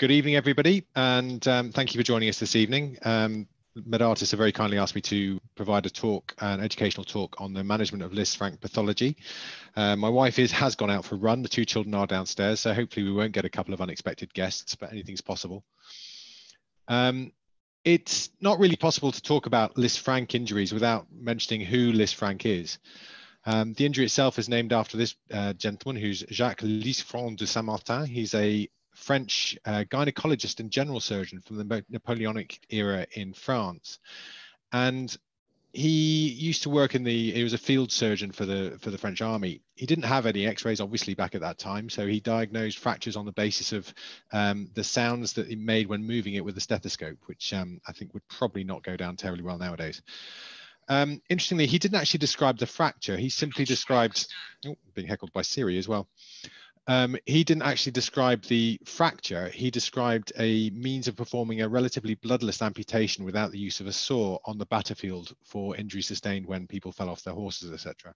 Good evening, everybody, and um, thank you for joining us this evening. Um, Medartis have very kindly asked me to provide a talk, an educational talk on the management of Lisfranc pathology. Uh, my wife is has gone out for a run. The two children are downstairs, so hopefully we won't get a couple of unexpected guests, but anything's possible. Um, it's not really possible to talk about Lisfranc injuries without mentioning who Lisfranc is. Um, the injury itself is named after this uh, gentleman who's Jacques Lisfranc de Saint-Martin. He's a French uh, gynecologist and general surgeon from the Napoleonic era in France. And he used to work in the he was a field surgeon for the for the french army. He didn't have any x-rays obviously back at that time so he diagnosed fractures on the basis of um, the sounds that he made when moving it with a stethoscope which um, i think would probably not go down terribly well nowadays. Um, interestingly he didn't actually describe the fracture. He simply described oh, being heckled by siri as well um, he didn't actually describe the fracture. He described a means of performing a relatively bloodless amputation without the use of a saw on the battlefield for injury sustained when people fell off their horses, etc.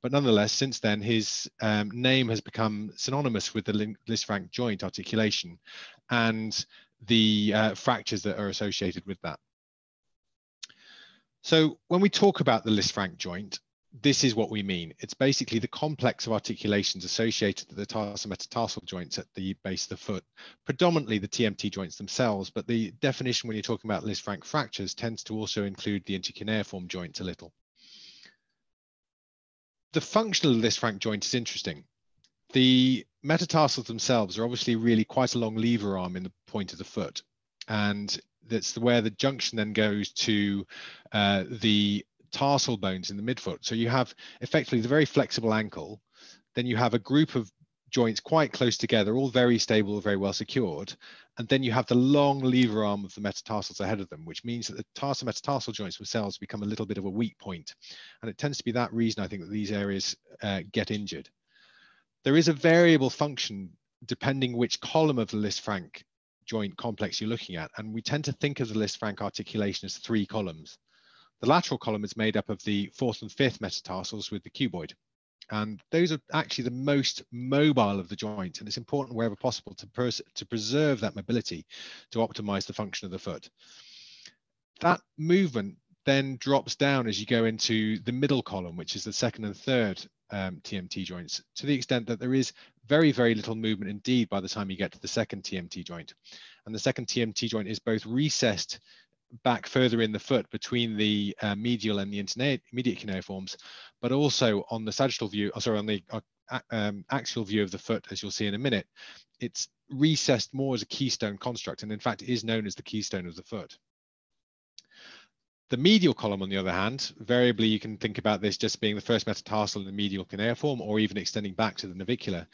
But nonetheless, since then, his um, name has become synonymous with the Lisfranc joint articulation and the uh, fractures that are associated with that. So when we talk about the Lisfranc joint, this is what we mean. It's basically the complex of articulations associated with the tarsometatarsal joints at the base of the foot, predominantly the TMT joints themselves, but the definition when you're talking about Lisfranc fractures tends to also include the intercuneiform joints a little. The functional Lisfranc joint is interesting. The metatarsals themselves are obviously really quite a long lever arm in the point of the foot. And that's where the junction then goes to uh, the tarsal bones in the midfoot. So you have effectively the very flexible ankle, then you have a group of joints quite close together, all very stable, very well secured. And then you have the long lever arm of the metatarsals ahead of them, which means that the tarsometatarsal joints themselves become a little bit of a weak point. And it tends to be that reason, I think, that these areas uh, get injured. There is a variable function depending which column of the Lisfranc joint complex you're looking at. And we tend to think of the Lisfranc articulation as three columns. The lateral column is made up of the fourth and fifth metatarsals with the cuboid. And those are actually the most mobile of the joint. And it's important wherever possible to, to preserve that mobility to optimize the function of the foot. That movement then drops down as you go into the middle column, which is the second and third um, TMT joints, to the extent that there is very, very little movement indeed by the time you get to the second TMT joint. And the second TMT joint is both recessed back further in the foot between the uh, medial and the intermediate cuneiforms, but also on the sagittal view, oh, sorry, on the uh, um, axial view of the foot, as you'll see in a minute, it's recessed more as a keystone construct, and in fact is known as the keystone of the foot. The medial column, on the other hand, variably you can think about this just being the first metatarsal in the medial cuneiform or even extending back to the navicular,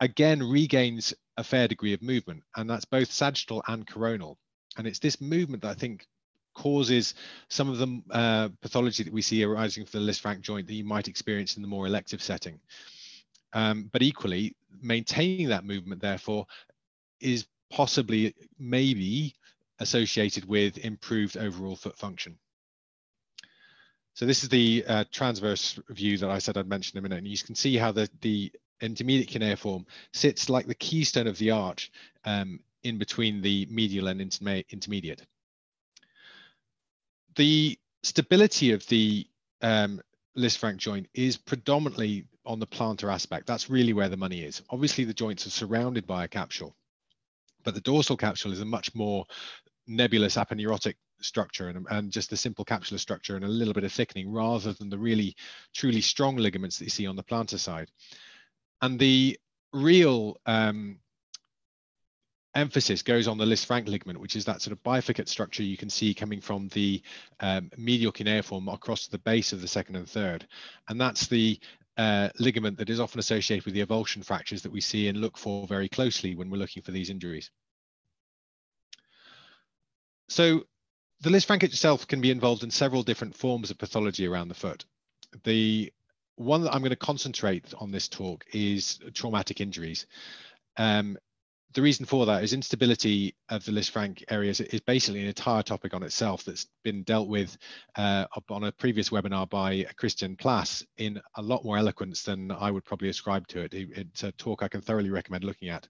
again regains a fair degree of movement, and that's both sagittal and coronal. And it's this movement that I think causes some of the uh, pathology that we see arising from the Lisfranc joint that you might experience in the more elective setting. Um, but equally, maintaining that movement, therefore, is possibly, maybe, associated with improved overall foot function. So this is the uh, transverse view that I said I'd mention in a minute, and you can see how the, the intermediate cuneiform sits like the keystone of the arch um, in between the medial and intermediate. The stability of the um, Lisfranc joint is predominantly on the plantar aspect. That's really where the money is. Obviously, the joints are surrounded by a capsule, but the dorsal capsule is a much more nebulous aponeurotic structure and, and just the simple capsular structure and a little bit of thickening rather than the really truly strong ligaments that you see on the plantar side. And the real um, emphasis goes on the Lisfranc ligament, which is that sort of bifurcate structure you can see coming from the um, medial cuneiform across the base of the second and third. And that's the uh, ligament that is often associated with the avulsion fractures that we see and look for very closely when we're looking for these injuries. So the Lisfranc itself can be involved in several different forms of pathology around the foot. The one that I'm going to concentrate on this talk is traumatic injuries. Um, the reason for that is instability of the Lisfranc areas is basically an entire topic on itself that's been dealt with uh, on a previous webinar by Christian Plaass in a lot more eloquence than I would probably ascribe to it. It's a talk I can thoroughly recommend looking at.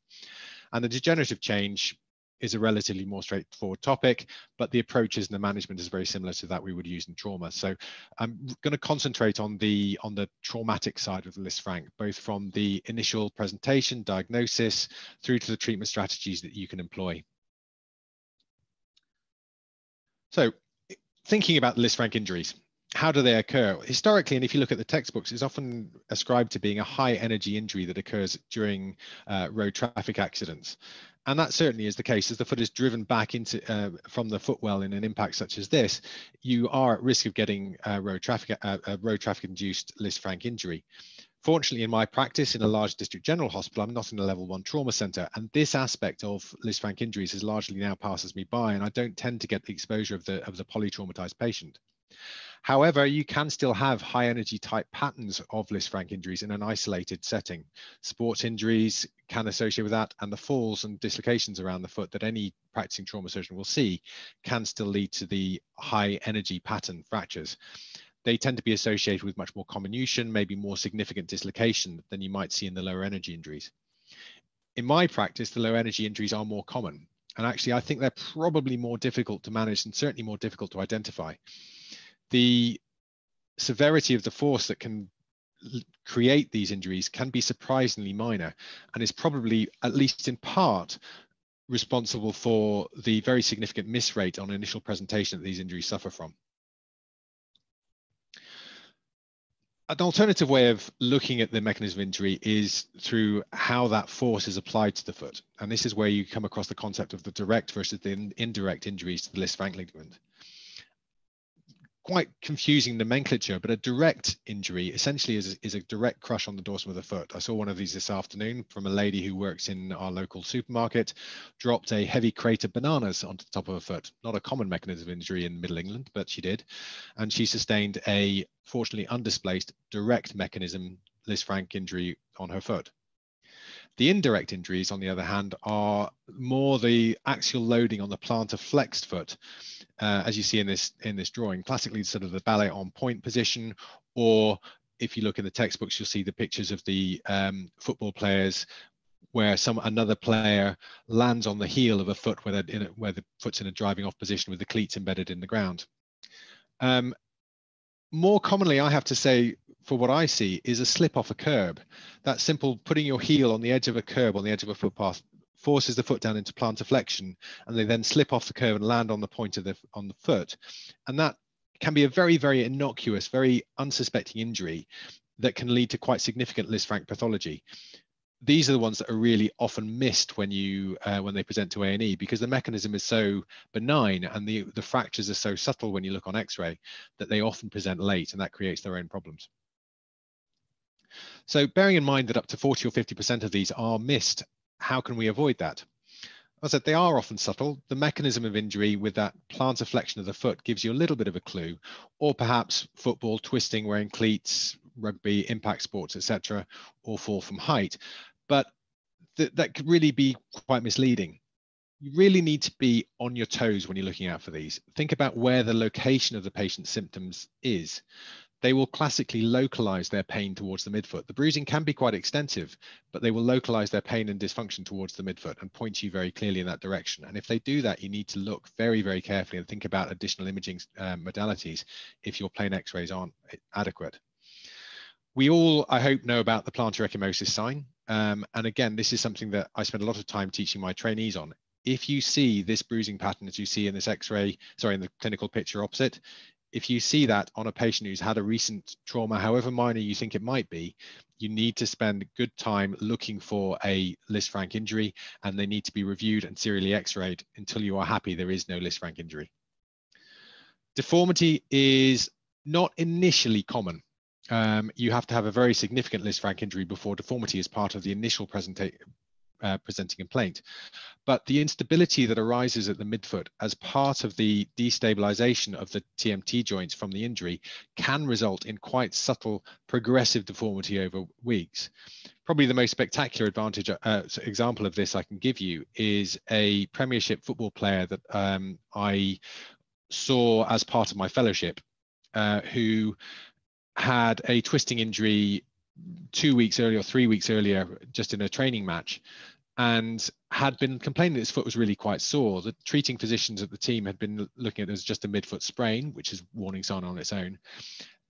And the degenerative change is a relatively more straightforward topic, but the approaches and the management is very similar to that we would use in trauma. So I'm going to concentrate on the on the traumatic side of the Lisfranc, both from the initial presentation, diagnosis, through to the treatment strategies that you can employ. So thinking about the Lisfranc injuries, how do they occur? Historically, and if you look at the textbooks, it's often ascribed to being a high energy injury that occurs during uh, road traffic accidents. And that certainly is the case. As the foot is driven back into uh, from the footwell in an impact such as this, you are at risk of getting uh, road traffic uh, road traffic induced Lisfranc injury. Fortunately, in my practice in a large district general hospital, I'm not in a level one trauma center, and this aspect of Lisfranc injuries has largely now passes me by, and I don't tend to get the exposure of the of the polytraumatized patient. However, you can still have high energy type patterns of Lisfranc injuries in an isolated setting. Sports injuries can associate with that, and the falls and dislocations around the foot that any practicing trauma surgeon will see can still lead to the high energy pattern fractures. They tend to be associated with much more comminution, maybe more significant dislocation than you might see in the lower energy injuries. In my practice, the low energy injuries are more common. And actually, I think they're probably more difficult to manage and certainly more difficult to identify the severity of the force that can create these injuries can be surprisingly minor and is probably, at least in part, responsible for the very significant miss rate on initial presentation that these injuries suffer from. An alternative way of looking at the mechanism of injury is through how that force is applied to the foot. And this is where you come across the concept of the direct versus the indirect injuries to the Lisfranc ligament quite confusing nomenclature, but a direct injury essentially is, is a direct crush on the dorsum of the foot. I saw one of these this afternoon from a lady who works in our local supermarket, dropped a heavy crate of bananas onto the top of her foot. Not a common mechanism of injury in Middle England, but she did. And she sustained a, fortunately undisplaced, direct mechanism Lisfranc injury on her foot. The indirect injuries, on the other hand, are more the axial loading on the plantar flexed foot, uh, as you see in this in this drawing. Classically, sort of the ballet on point position, or if you look in the textbooks, you'll see the pictures of the um, football players where some another player lands on the heel of a foot where, a, where the foot's in a driving off position with the cleats embedded in the ground. Um, more commonly, I have to say, for what I see, is a slip off a curb. That simple putting your heel on the edge of a curb on the edge of a footpath forces the foot down into plantar flexion, and they then slip off the curb and land on the point of the on the foot, and that can be a very very innocuous, very unsuspecting injury that can lead to quite significant Lisfranc pathology these are the ones that are really often missed when you uh, when they present to A&E because the mechanism is so benign and the the fractures are so subtle when you look on x-ray that they often present late and that creates their own problems. So bearing in mind that up to 40 or 50% of these are missed, how can we avoid that? As I said, they are often subtle. The mechanism of injury with that plantar flexion of the foot gives you a little bit of a clue, or perhaps football, twisting, wearing cleats, rugby, impact sports, etc., or fall from height. But th- that could really be quite misleading. You really need to be on your toes when you're looking out for these. Think about where the location of the patient's symptoms is. They will classically localize their pain towards the midfoot. The bruising can be quite extensive, but they will localize their pain and dysfunction towards the midfoot and point you very clearly in that direction. And if they do that, you need to look very, very carefully and think about additional imaging uh, modalities if your plain x-rays aren't adequate. We all, I hope, know about the plantar ecchymosis sign. Um, and again, this is something that I spend a lot of time teaching my trainees on. If you see this bruising pattern as you see in this x-ray, sorry, in the clinical picture opposite, if you see that on a patient who's had a recent trauma, however minor you think it might be, you need to spend good time looking for a Lisfranc injury and they need to be reviewed and serially x-rayed until you are happy there is no Lisfranc injury. Deformity is not initially common um, you have to have a very significant Lisfranc injury before deformity is part of the initial uh, presenting complaint. But the instability that arises at the midfoot as part of the destabilization of the TMT joints from the injury can result in quite subtle progressive deformity over weeks. Probably the most spectacular advantage uh, example of this I can give you is a Premiership football player that um, I saw as part of my fellowship, uh, who had a twisting injury two weeks earlier three weeks earlier, just in a training match. And had been complaining that his foot was really quite sore. The treating physicians at the team had been looking at it as just a midfoot sprain, which is warning sign on its own.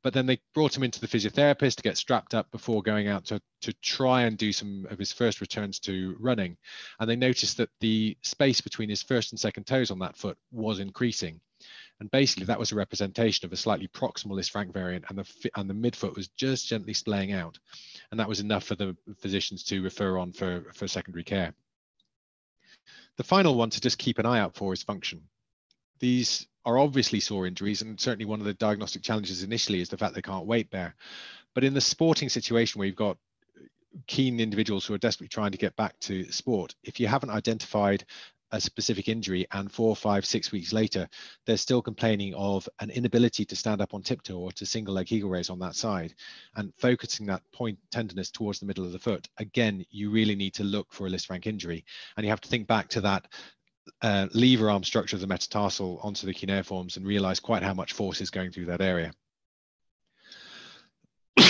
But then they brought him into the physiotherapist to get strapped up before going out to, to try and do some of his first returns to running. And they noticed that the space between his first and second toes on that foot was increasing. And basically, that was a representation of a slightly proximal Lisfranc variant, and the and the midfoot was just gently splaying out, and that was enough for the physicians to refer on for for secondary care. The final one to just keep an eye out for is function. These are obviously sore injuries, and certainly one of the diagnostic challenges initially is the fact they can't weight bear. But in the sporting situation where you've got keen individuals who are desperately trying to get back to sport, if you haven't identified a specific injury and four, five, six weeks later, they're still complaining of an inability to stand up on tiptoe or to single leg heel raise on that side and focusing that point tenderness towards the middle of the foot. Again, you really need to look for a Lisfranc injury. And you have to think back to that uh, lever arm structure of the metatarsal onto the cuneiforms and realize quite how much force is going through that area.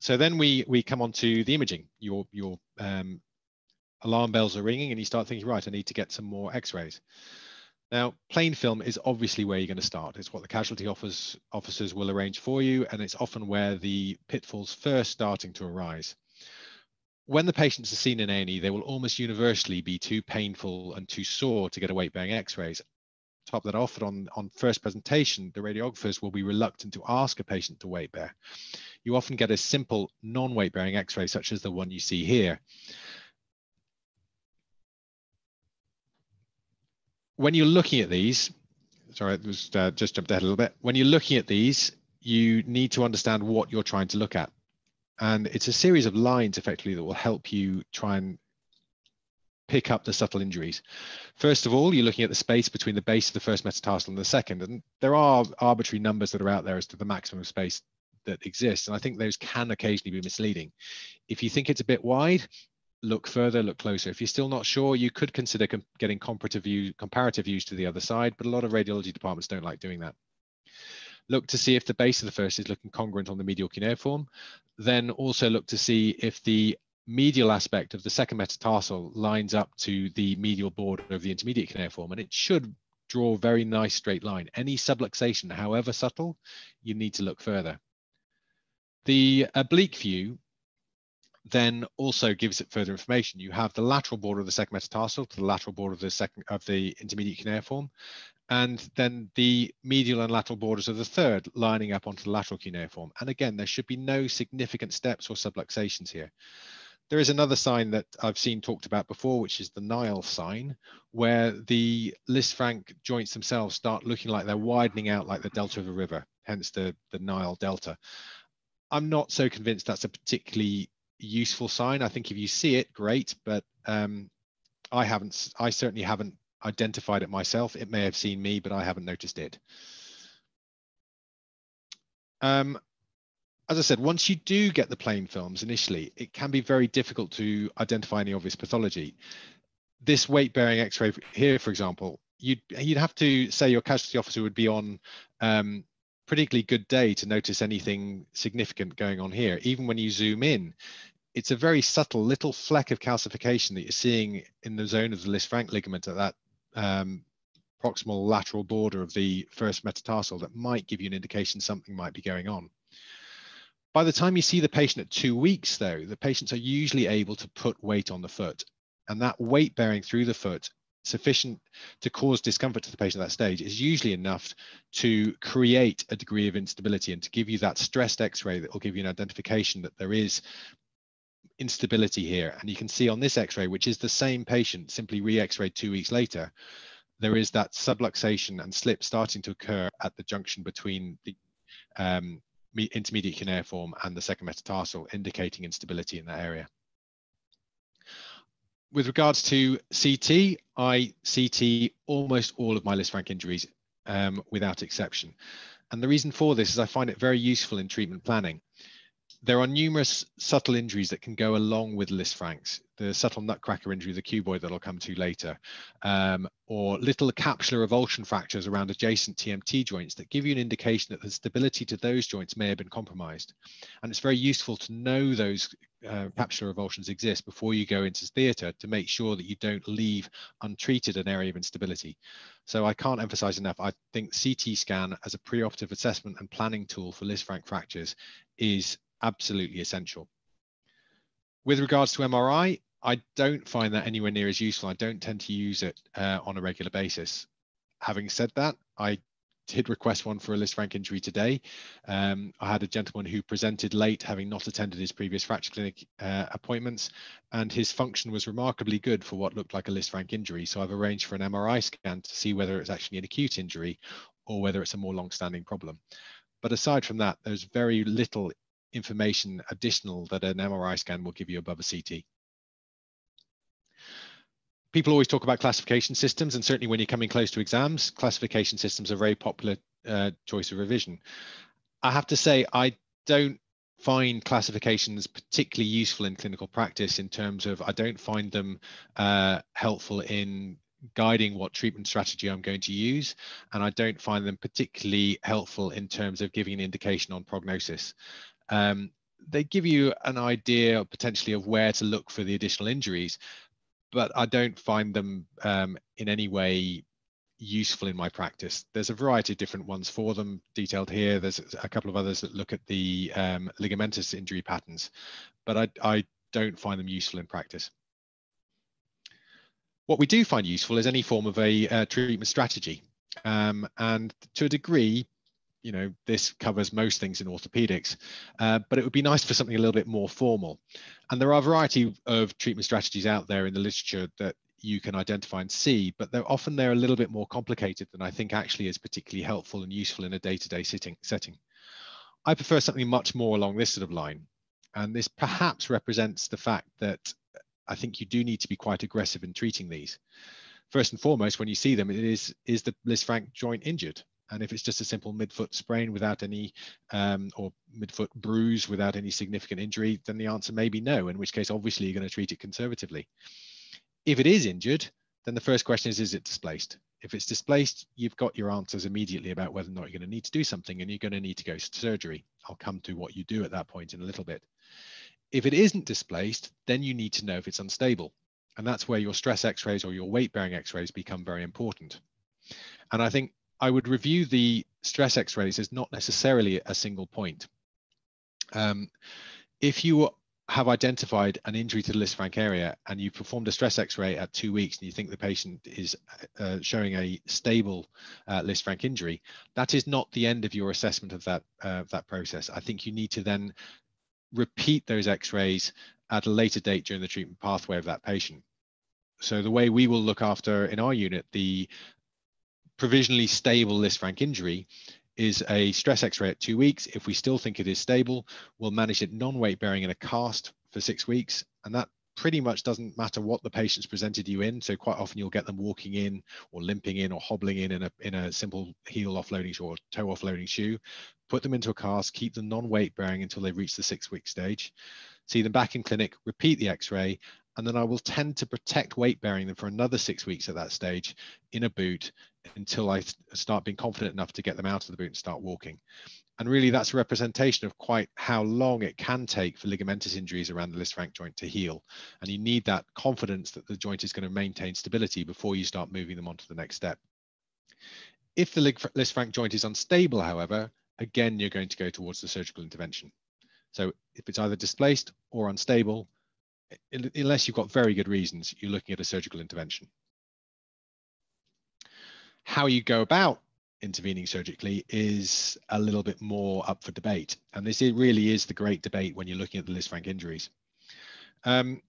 so then we we come on to the imaging. Your your um, alarm bells are ringing and you start thinking, right, I need to get some more x-rays. Now, plain film is obviously where you're going to start. It's what the casualty office, officers will arrange for you, and it's often where the pitfalls first starting to arise. When the patients are seen in A&E, they will almost universally be too painful and too sore to get a weight-bearing x-rays. Top that off, on, on first presentation, the radiographers will be reluctant to ask a patient to weight bear. You often get a simple non-weight bearing x-ray, such as the one you see here. When you're looking at these, sorry, it was uh, just jumped ahead a little bit. When you're looking at these, you need to understand what you're trying to look at. And it's a series of lines effectively that will help you try and pick up the subtle injuries. First of all, you're looking at the space between the base of the first metatarsal and the second. And there are arbitrary numbers that are out there as to the maximum space that exists. And I think those can occasionally be misleading. If you think it's a bit wide, look further, look closer. If you're still not sure, you could consider com getting comparative view, comparative views to the other side, but a lot of radiology departments don't like doing that. Look to see if the base of the first is looking congruent on the medial cuneiform. Then also look to see if the medial aspect of the second metatarsal lines up to the medial border of the intermediate cuneiform, and it should draw a very nice straight line. Any subluxation, however subtle, you need to look further. The oblique view then also gives it further information. You have the lateral border of the second metatarsal to the lateral border of the second of the intermediate cuneiform, and then the medial and lateral borders of the third lining up onto the lateral cuneiform. And again, there should be no significant steps or subluxations here. There is another sign that I've seen talked about before, which is the Nile sign, where the Lisfranc joints themselves start looking like they're widening out like the delta of a river, hence the, the Nile delta. I'm not so convinced that's a particularly useful sign. I think if you see it, great, but um, I haven't, I certainly haven't identified it myself. It may have seen me, but I haven't noticed it. Um, as I said, once you do get the plain films initially, it can be very difficult to identify any obvious pathology. This weight-bearing X-ray here, for example, you'd you'd have to say your casualty officer would be on um, particularly good day to notice anything significant going on here. Even when you zoom in, it's a very subtle little fleck of calcification that you're seeing in the zone of the Lisfranc ligament at that um, proximal lateral border of the first metatarsal that might give you an indication something might be going on. By the time you see the patient at two weeks, though, the patients are usually able to put weight on the foot. And that weight bearing through the foot, sufficient to cause discomfort to the patient at that stage, is usually enough to create a degree of instability and to give you that stressed x ray that will give you an identification that there is instability here. And you can see on this x-ray, which is the same patient, simply re-x-rayed two weeks later, there is that subluxation and slip starting to occur at the junction between the um, intermediate cuneiform and the second metatarsal, indicating instability in that area. With regards to CT, I CT almost all of my Lisfranc injuries um, without exception. And the reason for this is I find it very useful in treatment planning there are numerous subtle injuries that can go along with Lisfrancs. the subtle nutcracker injury, the cuboid that I'll come to later, um, or little capsular avulsion fractures around adjacent TMT joints that give you an indication that the stability to those joints may have been compromised. And it's very useful to know those uh, capsular avulsions exist before you go into theatre to make sure that you don't leave untreated an area of instability. So I can't emphasize enough, I think CT scan as a preoperative assessment and planning tool for Lisfranc fractures is absolutely essential. With regards to MRI, I don't find that anywhere near as useful. I don't tend to use it uh, on a regular basis. Having said that, I did request one for a Lisfranc injury today. Um, I had a gentleman who presented late, having not attended his previous fracture clinic uh, appointments, and his function was remarkably good for what looked like a Lisfranc injury. So I've arranged for an MRI scan to see whether it's actually an acute injury or whether it's a more long-standing problem. But aside from that, there's very little information additional that an MRI scan will give you above a CT. People always talk about classification systems, and certainly when you're coming close to exams, classification systems are a very popular uh, choice of revision. I have to say, I don't find classifications particularly useful in clinical practice in terms of I don't find them uh, helpful in guiding what treatment strategy I'm going to use, and I don't find them particularly helpful in terms of giving an indication on prognosis. Um, they give you an idea potentially of where to look for the additional injuries, but I don't find them um, in any way useful in my practice. There's a variety of different ones for them detailed here. There's a couple of others that look at the um, ligamentous injury patterns, but I, I don't find them useful in practice. What we do find useful is any form of a uh, treatment strategy. Um, and to a degree, you know, this covers most things in orthopedics, uh, but it would be nice for something a little bit more formal. And there are a variety of treatment strategies out there in the literature that you can identify and see, but they're often they're a little bit more complicated than I think actually is particularly helpful and useful in a day-to-day -day setting. I prefer something much more along this sort of line. And this perhaps represents the fact that I think you do need to be quite aggressive in treating these. First and foremost, when you see them, it is, is the Lisfranc joint injured? And if it's just a simple midfoot sprain without any, um, or midfoot bruise without any significant injury, then the answer may be no, in which case, obviously, you're going to treat it conservatively. If it is injured, then the first question is, is it displaced? If it's displaced, you've got your answers immediately about whether or not you're going to need to do something and you're going to need to go to surgery. I'll come to what you do at that point in a little bit. If it isn't displaced, then you need to know if it's unstable. And that's where your stress x-rays or your weight bearing x-rays become very important. And I think I would review the stress x-rays as not necessarily a single point. Um, if you have identified an injury to the Lisfranc area and you performed a stress x-ray at two weeks and you think the patient is uh, showing a stable uh, Lisfranc injury, that is not the end of your assessment of that, uh, that process. I think you need to then repeat those x-rays at a later date during the treatment pathway of that patient. So the way we will look after in our unit the provisionally stable Lisfranc injury is a stress x-ray at two weeks. If we still think it is stable, we'll manage it non-weight bearing in a cast for six weeks. And that pretty much doesn't matter what the patient's presented you in. So quite often you'll get them walking in or limping in or hobbling in in a, in a simple heel offloading or toe offloading shoe. Put them into a cast, keep them non-weight bearing until they reach the six week stage. See them back in clinic, repeat the x-ray, and then I will tend to protect weight bearing them for another six weeks at that stage in a boot until I start being confident enough to get them out of the boot and start walking. And really, that's a representation of quite how long it can take for ligamentous injuries around the Lisfranc joint to heal. And you need that confidence that the joint is going to maintain stability before you start moving them on to the next step. If the Lisfranc joint is unstable, however, again, you're going to go towards the surgical intervention. So if it's either displaced or unstable, unless you've got very good reasons, you're looking at a surgical intervention. How you go about intervening surgically is a little bit more up for debate. And this really is the great debate when you're looking at the Lisfranc injuries. Um,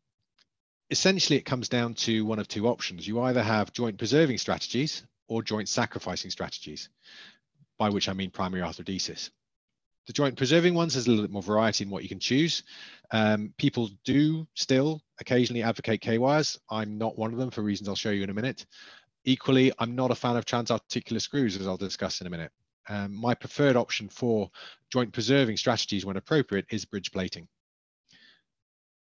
essentially, it comes down to one of two options. You either have joint preserving strategies or joint sacrificing strategies, by which I mean primary arthrodesis. The joint preserving ones, there's a little bit more variety in what you can choose. Um, people do still occasionally advocate K-wires. I'm not one of them for reasons I'll show you in a minute. Equally, I'm not a fan of transarticular screws, as I'll discuss in a minute. Um, my preferred option for joint preserving strategies when appropriate is bridge plating.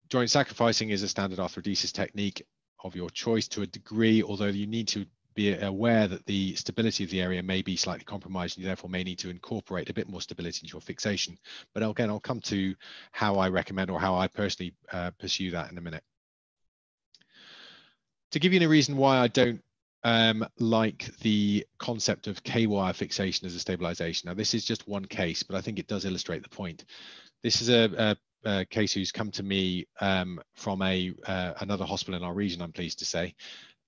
joint sacrificing is a standard arthrodesis technique of your choice to a degree, although you need to be aware that the stability of the area may be slightly compromised and you therefore may need to incorporate a bit more stability into your fixation. But again, I'll come to how I recommend or how I personally uh, pursue that in a minute. To give you a reason why I don't um, like the concept of K-wire fixation as a stabilization. Now, this is just one case, but I think it does illustrate the point. This is a, a, a case who's come to me um, from a uh, another hospital in our region, I'm pleased to say.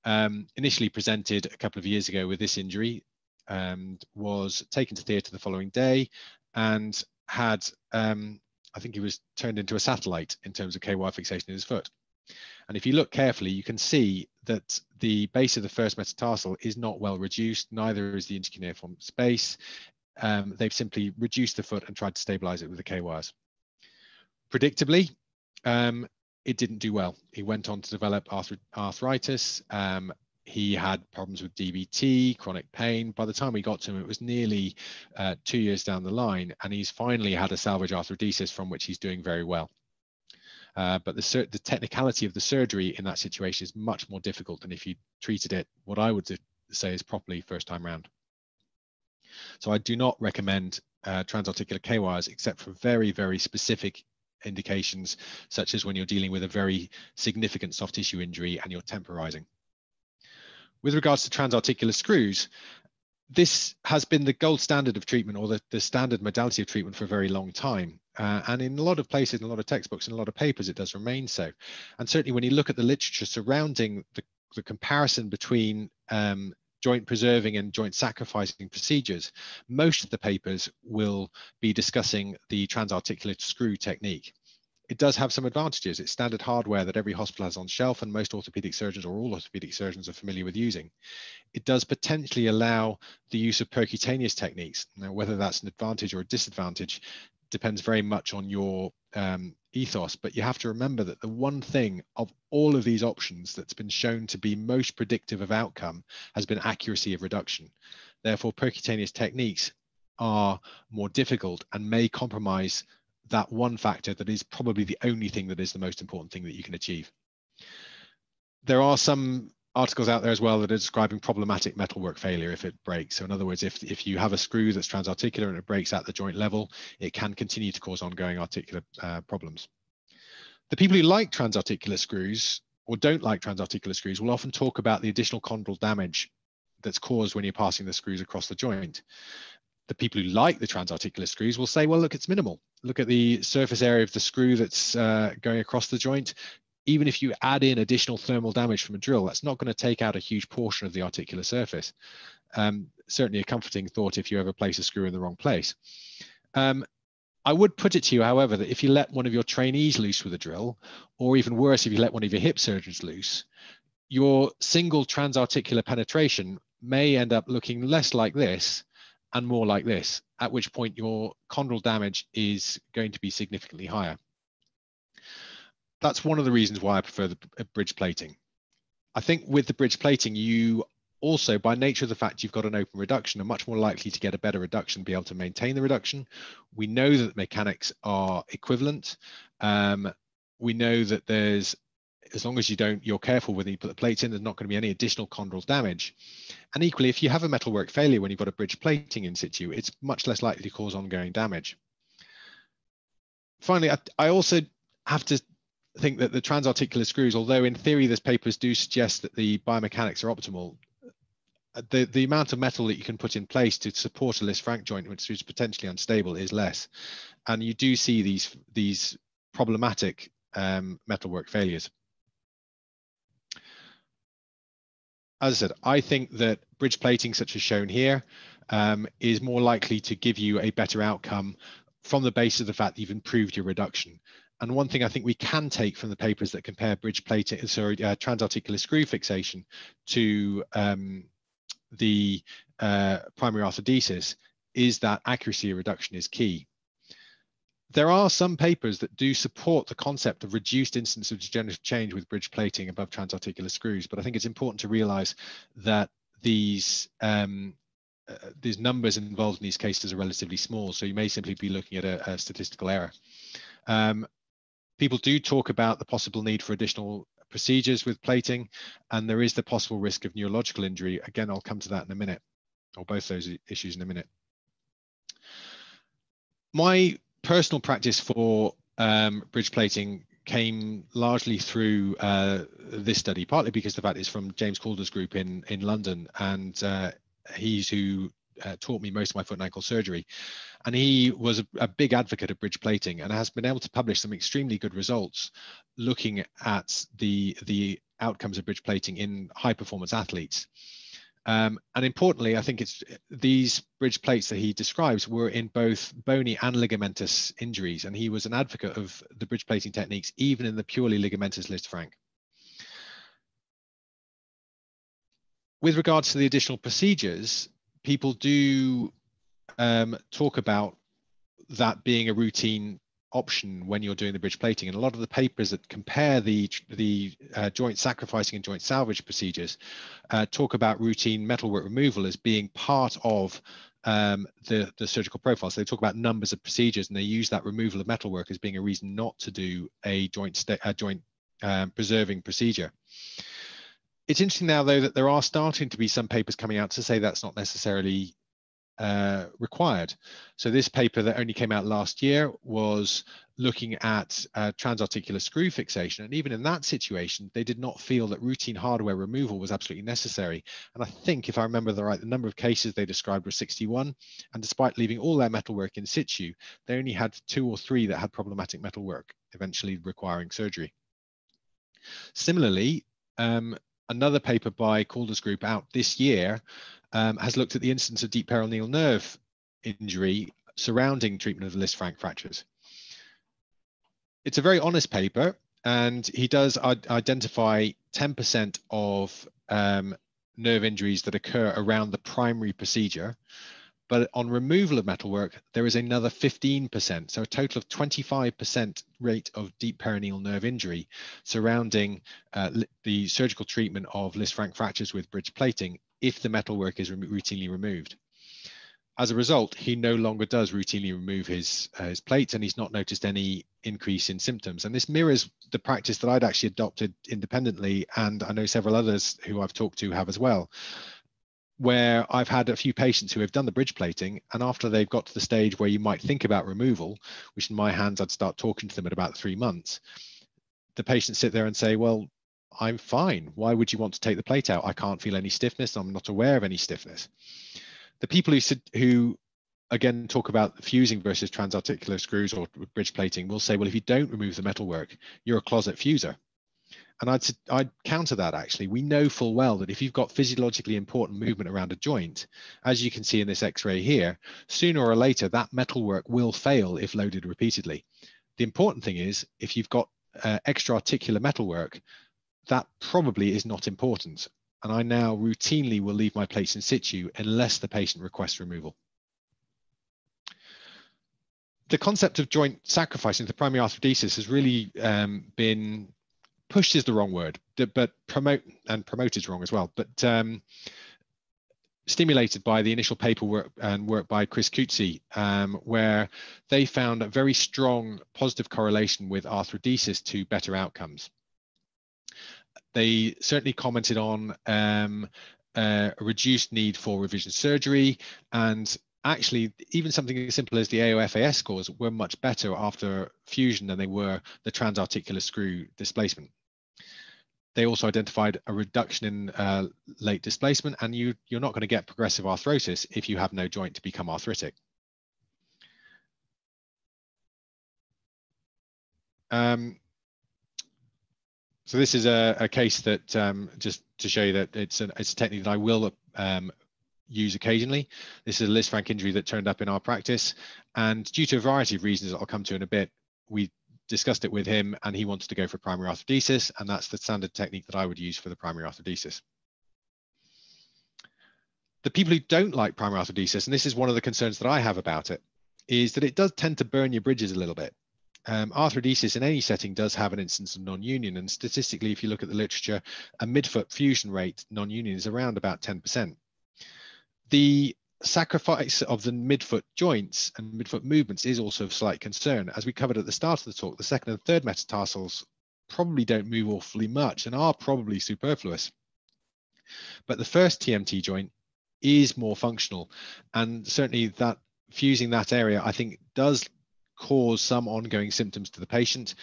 Um, initially presented a couple of years ago with this injury and was taken to theatre the following day and had, um, I think he was turned into a satellite in terms of K-wire fixation in his foot. And if you look carefully, you can see that the base of the first metatarsal is not well reduced, neither is the intercuneiform space. Um, they've simply reduced the foot and tried to stabilize it with the K-wires. Predictably, um, it didn't do well. He went on to develop arth arthritis. Um, he had problems with DVT, chronic pain. By the time we got to him, it was nearly uh, two years down the line, and he's finally had a salvage arthrodesis from which he's doing very well. Uh, but the, the technicality of the surgery in that situation is much more difficult than if you treated it, what I would say is properly first time round. So I do not recommend uh, transarticular K-wires except for very, very specific indications, such as when you're dealing with a very significant soft tissue injury and you're temporizing. With regards to transarticular screws, this has been the gold standard of treatment or the, the standard modality of treatment for a very long time. Uh, and in a lot of places, in a lot of textbooks, in a lot of papers, it does remain so. And certainly when you look at the literature surrounding the, the comparison between um, joint preserving and joint sacrificing procedures, most of the papers will be discussing the transarticular screw technique. It does have some advantages. It's standard hardware that every hospital has on shelf and most orthopedic surgeons or all orthopedic surgeons are familiar with using. It does potentially allow the use of percutaneous techniques. Now, whether that's an advantage or a disadvantage depends very much on your um, ethos, but you have to remember that the one thing of all of these options that's been shown to be most predictive of outcome has been accuracy of reduction. Therefore, percutaneous techniques are more difficult and may compromise that one factor that is probably the only thing that is the most important thing that you can achieve. There are some articles out there as well that are describing problematic metalwork failure if it breaks. So in other words, if, if you have a screw that's transarticular and it breaks at the joint level, it can continue to cause ongoing articular uh, problems. The people who like transarticular screws or don't like transarticular screws will often talk about the additional chondral damage that's caused when you're passing the screws across the joint. The people who like the transarticular screws will say, well, look, it's minimal. Look at the surface area of the screw that's uh, going across the joint even if you add in additional thermal damage from a drill, that's not going to take out a huge portion of the articular surface. Um, certainly a comforting thought if you ever place a screw in the wrong place. Um, I would put it to you, however, that if you let one of your trainees loose with a drill, or even worse, if you let one of your hip surgeons loose, your single transarticular penetration may end up looking less like this and more like this, at which point your chondral damage is going to be significantly higher that's one of the reasons why I prefer the uh, bridge plating. I think with the bridge plating, you also, by nature of the fact you've got an open reduction, are much more likely to get a better reduction, be able to maintain the reduction. We know that mechanics are equivalent. Um, we know that there's, as long as you don't, you're careful when you put the plates in, there's not going to be any additional chondral damage. And equally, if you have a metalwork failure when you've got a bridge plating in situ, it's much less likely to cause ongoing damage. Finally, I, I also have to think that the transarticular screws, although in theory this papers do suggest that the biomechanics are optimal, the, the amount of metal that you can put in place to support a Lisfranc joint, which is potentially unstable, is less. And you do see these, these problematic um, metalwork failures. As I said, I think that bridge plating, such as shown here, um, is more likely to give you a better outcome from the base of the fact that you've improved your reduction. And one thing I think we can take from the papers that compare bridge plating, sorry, uh, transarticular screw fixation to um, the uh, primary arthrodesis is that accuracy reduction is key. There are some papers that do support the concept of reduced instance of degenerative change with bridge plating above transarticular screws, but I think it's important to realize that these um, uh, these numbers involved in these cases are relatively small, so you may simply be looking at a, a statistical error. Um, People do talk about the possible need for additional procedures with plating, and there is the possible risk of neurological injury. Again, I'll come to that in a minute, or both those issues in a minute. My personal practice for um, bridge plating came largely through uh, this study, partly because the fact it's from James Calder's group in in London, and uh, he's who uh, taught me most of my foot and ankle surgery. And he was a, a, big advocate of bridge plating and has been able to publish some extremely good results looking at the the outcomes of bridge plating in high performance athletes. Um, and importantly, I think it's these bridge plates that he describes were in both bony and ligamentous injuries, and he was an advocate of the bridge plating techniques, even in the purely ligamentous Lisfranc. With regards to the additional procedures, people do um, talk about that being a routine option when you're doing the bridge plating. And a lot of the papers that compare the, the uh, joint sacrificing and joint salvage procedures uh, talk about routine metalwork removal as being part of um, the, the surgical profile. So they talk about numbers of procedures and they use that removal of metalwork as being a reason not to do a joint, a joint um, preserving procedure. It's interesting now, though, that there are starting to be some papers coming out to say that's not necessarily uh, required. So this paper that only came out last year was looking at uh, transarticular screw fixation. And even in that situation, they did not feel that routine hardware removal was absolutely necessary. And I think, if I remember the right, the number of cases they described were 61. And despite leaving all their metalwork in situ, they only had two or three that had problematic metalwork, eventually requiring surgery. Similarly, um, another paper by Calder's group out this year um, has looked at the incidence of deep peroneal nerve injury surrounding treatment of Lisfranc fractures. It's a very honest paper, and he does identify 10% of um, nerve injuries that occur around the primary procedure. But on removal of metalwork, there is another 15%, so a total of 25% rate of deep peroneal nerve injury surrounding uh, the surgical treatment of Lisfranc fractures with bridge plating if the metalwork is routinely removed. As a result, he no longer does routinely remove his, uh, his plates and he's not noticed any increase in symptoms. And this mirrors the practice that I'd actually adopted independently, and I know several others who I've talked to have as well, where I've had a few patients who have done the bridge plating, and after they've got to the stage where you might think about removal, which in my hands I'd start talking to them at about three months, the patients sit there and say, Well, I'm fine. Why would you want to take the plate out? I can't feel any stiffness. I'm not aware of any stiffness. The people who who again talk about fusing versus transarticular screws or bridge plating will say, well, if you don't remove the metalwork, you're a closet fuser. And I'd, I'd counter that actually. We know full well that if you've got physiologically important movement around a joint, as you can see in this x-ray here, sooner or later that metalwork will fail if loaded repeatedly. The important thing is if you've got uh, extra articular metalwork, that probably is not important. And I now routinely will leave my plates in situ unless the patient requests removal. The concept of joint sacrificing the primary arthrodesis has really um, been pushed is the wrong word, but promote and promote is wrong as well. But um, stimulated by the initial paperwork and work by Chris Coetzee, um, where they found a very strong positive correlation with arthrodesis to better outcomes. They certainly commented on um, uh, a reduced need for revision surgery and actually even something as simple as the AOFAS scores were much better after fusion than they were the transarticular screw displacement. They also identified a reduction in uh, late displacement and you, you're not going to get progressive arthrosis if you have no joint to become arthritic. Um, so this is a, a case that um, just to show you that it's, an, it's a technique that I will um, use occasionally. This is a Lisfranc injury that turned up in our practice. And due to a variety of reasons that I'll come to in a bit, we discussed it with him and he wanted to go for primary arthrodesis. And that's the standard technique that I would use for the primary arthrodesis. The people who don't like primary arthrodesis, and this is one of the concerns that I have about it, is that it does tend to burn your bridges a little bit um, arthrodesis in any setting does have an instance of non-union. And statistically, if you look at the literature, a midfoot fusion rate non-union is around about 10%. The sacrifice of the midfoot joints and midfoot movements is also of slight concern. As we covered at the start of the talk, the second and third metatarsals probably don't move awfully much and are probably superfluous. But the first TMT joint is more functional. And certainly that fusing that area, I think, does cause some ongoing symptoms to the patient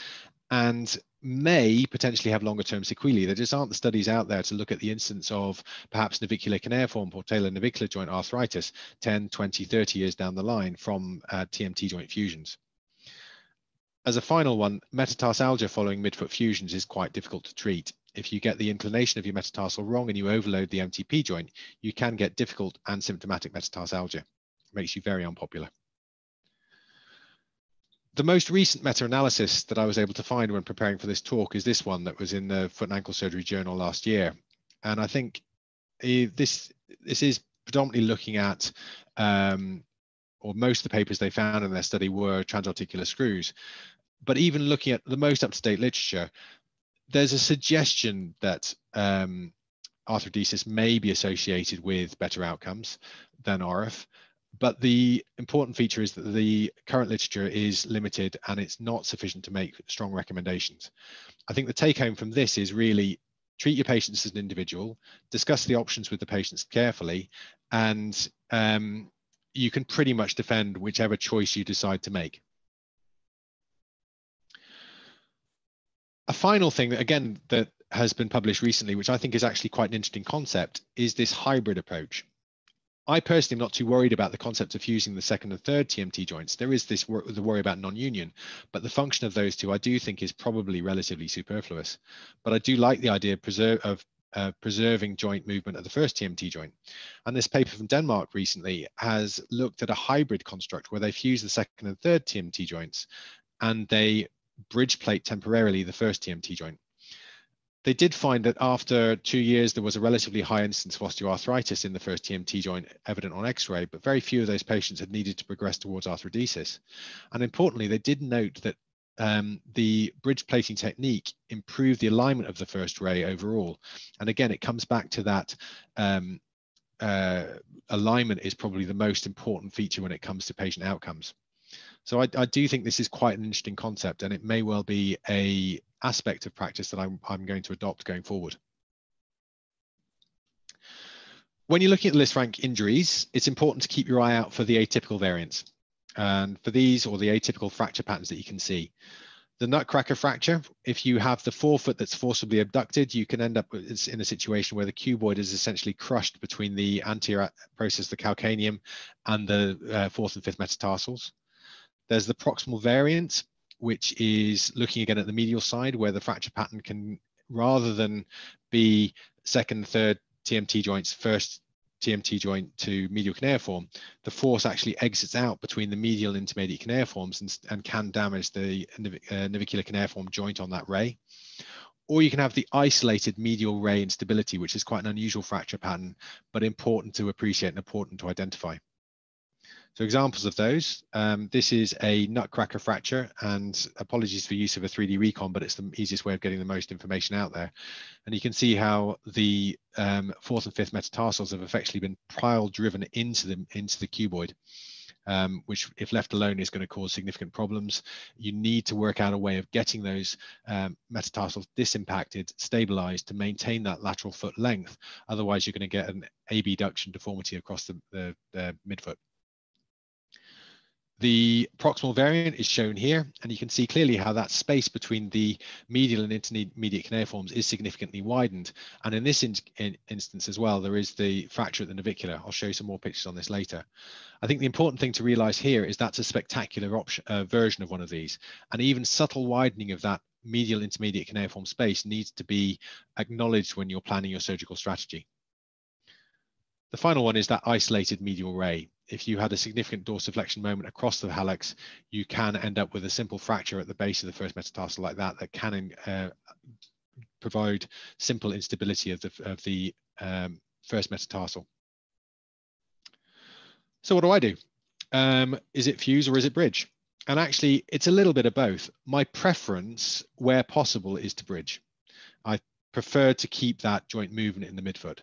and may potentially have longer term sequelae. There just aren't the studies out there to look at the incidence of perhaps navicular cuneiform or navicular joint arthritis 10, 20, 30 years down the line from uh, TMT joint fusions. As a final one, metatarsalgia following midfoot fusions is quite difficult to treat. If you get the inclination of your metatarsal wrong and you overload the MTP joint, you can get difficult and symptomatic metatarsalgia. It makes you very unpopular the most recent meta-analysis that I was able to find when preparing for this talk is this one that was in the Foot and Ankle Surgery Journal last year. And I think eh, this this is predominantly looking at, um, or most of the papers they found in their study were transarticular screws. But even looking at the most up-to-date literature, there's a suggestion that um, arthrodesis may be associated with better outcomes than ORIF but the important feature is that the current literature is limited and it's not sufficient to make strong recommendations. I think the take home from this is really treat your patients as an individual, discuss the options with the patients carefully, and um, you can pretty much defend whichever choice you decide to make. A final thing that, again, that has been published recently, which I think is actually quite an interesting concept, is this hybrid approach. I personally am not too worried about the concept of fusing the second and third TMT joints. There is this wor the worry about non-union, but the function of those two I do think is probably relatively superfluous. But I do like the idea of, preserve, of uh, preserving joint movement of the first TMT joint. And this paper from Denmark recently has looked at a hybrid construct where they fuse the second and third TMT joints and they bridge plate temporarily the first TMT joint they did find that after two years, there was a relatively high incidence of osteoarthritis in the first TMT joint evident on x-ray, but very few of those patients had needed to progress towards arthrodesis. And importantly, they did note that um, the bridge plating technique improved the alignment of the first ray overall. And again, it comes back to that um, uh, alignment is probably the most important feature when it comes to patient outcomes. So I, I, do think this is quite an interesting concept and it may well be a aspect of practice that I'm, I'm going to adopt going forward. When you're looking at Lisfranc injuries, it's important to keep your eye out for the atypical variants. And for these or the atypical fracture patterns that you can see. The nutcracker fracture, if you have the forefoot that's forcibly abducted, you can end up in a situation where the cuboid is essentially crushed between the anterior process, the calcaneum, and the uh, fourth and fifth metatarsals. There's the proximal variant, which is looking again at the medial side where the fracture pattern can, rather than be second, third TMT joints, first TMT joint to medial cuneiform, the force actually exits out between the medial and intermediate cuneiforms and, and can damage the uh, navicular cuneiform joint on that ray. Or you can have the isolated medial ray instability, which is quite an unusual fracture pattern, but important to appreciate and important to identify. So examples of those, um, this is a nutcracker fracture and apologies for use of a 3D recon, but it's the easiest way of getting the most information out there. And you can see how the um, fourth and fifth metatarsals have effectively been pile driven into the, into the cuboid. Um, which if left alone is going to cause significant problems. You need to work out a way of getting those um, metatarsals disimpacted, stabilized to maintain that lateral foot length. Otherwise, you're going to get an abduction deformity across the, the, the midfoot. The proximal variant is shown here, and you can see clearly how that space between the medial and intermediate cuneiforms is significantly widened. And in this in, in instance as well, there is the fracture at the navicular. I'll show you some more pictures on this later. I think the important thing to realize here is that's a spectacular option, uh, version of one of these. And even subtle widening of that medial intermediate cuneiform space needs to be acknowledged when you're planning your surgical strategy. The final one is that isolated medial ray. If you had a significant dorsiflexion moment across the hallux, you can end up with a simple fracture at the base of the first metatarsal like that that can uh, provide simple instability of the, of the um, first metatarsal. So what do I do? Um, is it fuse or is it bridge? And actually, it's a little bit of both. My preference, where possible, is to bridge. I prefer to keep that joint movement in the midfoot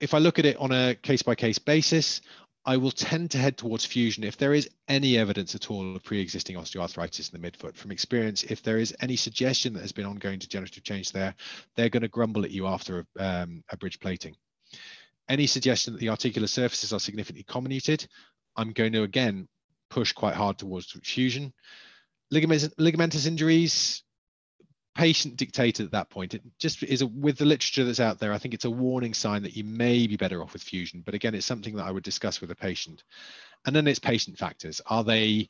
if I look at it on a case by case basis, I will tend to head towards fusion if there is any evidence at all of pre-existing osteoarthritis in the midfoot. From experience, if there is any suggestion that has been ongoing degenerative change there, they're going to grumble at you after a, um, a bridge plating. Any suggestion that the articular surfaces are significantly comminuted, I'm going to again push quite hard towards fusion. ligamentous injuries, patient dictated at that point. It just is a, with the literature that's out there. I think it's a warning sign that you may be better off with fusion. But again, it's something that I would discuss with a patient. And then it's patient factors. Are they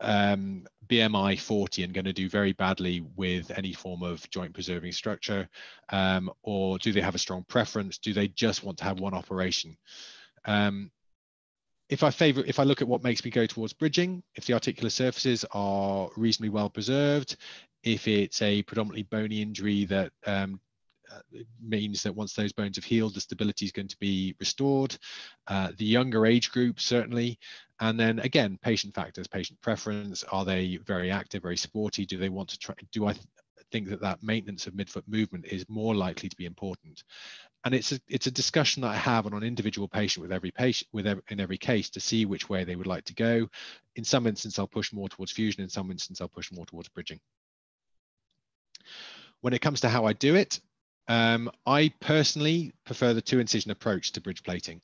um, BMI 40 and going to do very badly with any form of joint preserving structure? Um, or do they have a strong preference? Do they just want to have one operation? Um, if I favor, if I look at what makes me go towards bridging, if the articular surfaces are reasonably well preserved, if it's a predominantly bony injury that um, uh, means that once those bones have healed, the stability is going to be restored. Uh, the younger age group, certainly. And then again, patient factors, patient preference. Are they very active, very sporty? Do they want to try? Do I th think that that maintenance of midfoot movement is more likely to be important? And it's a, it's a discussion that I have on an individual patient with every patient with every, in every case to see which way they would like to go. In some instances, I'll push more towards fusion. In some instances, I'll push more towards bridging. When it comes to how I do it, um, I personally prefer the two incision approach to bridge plating.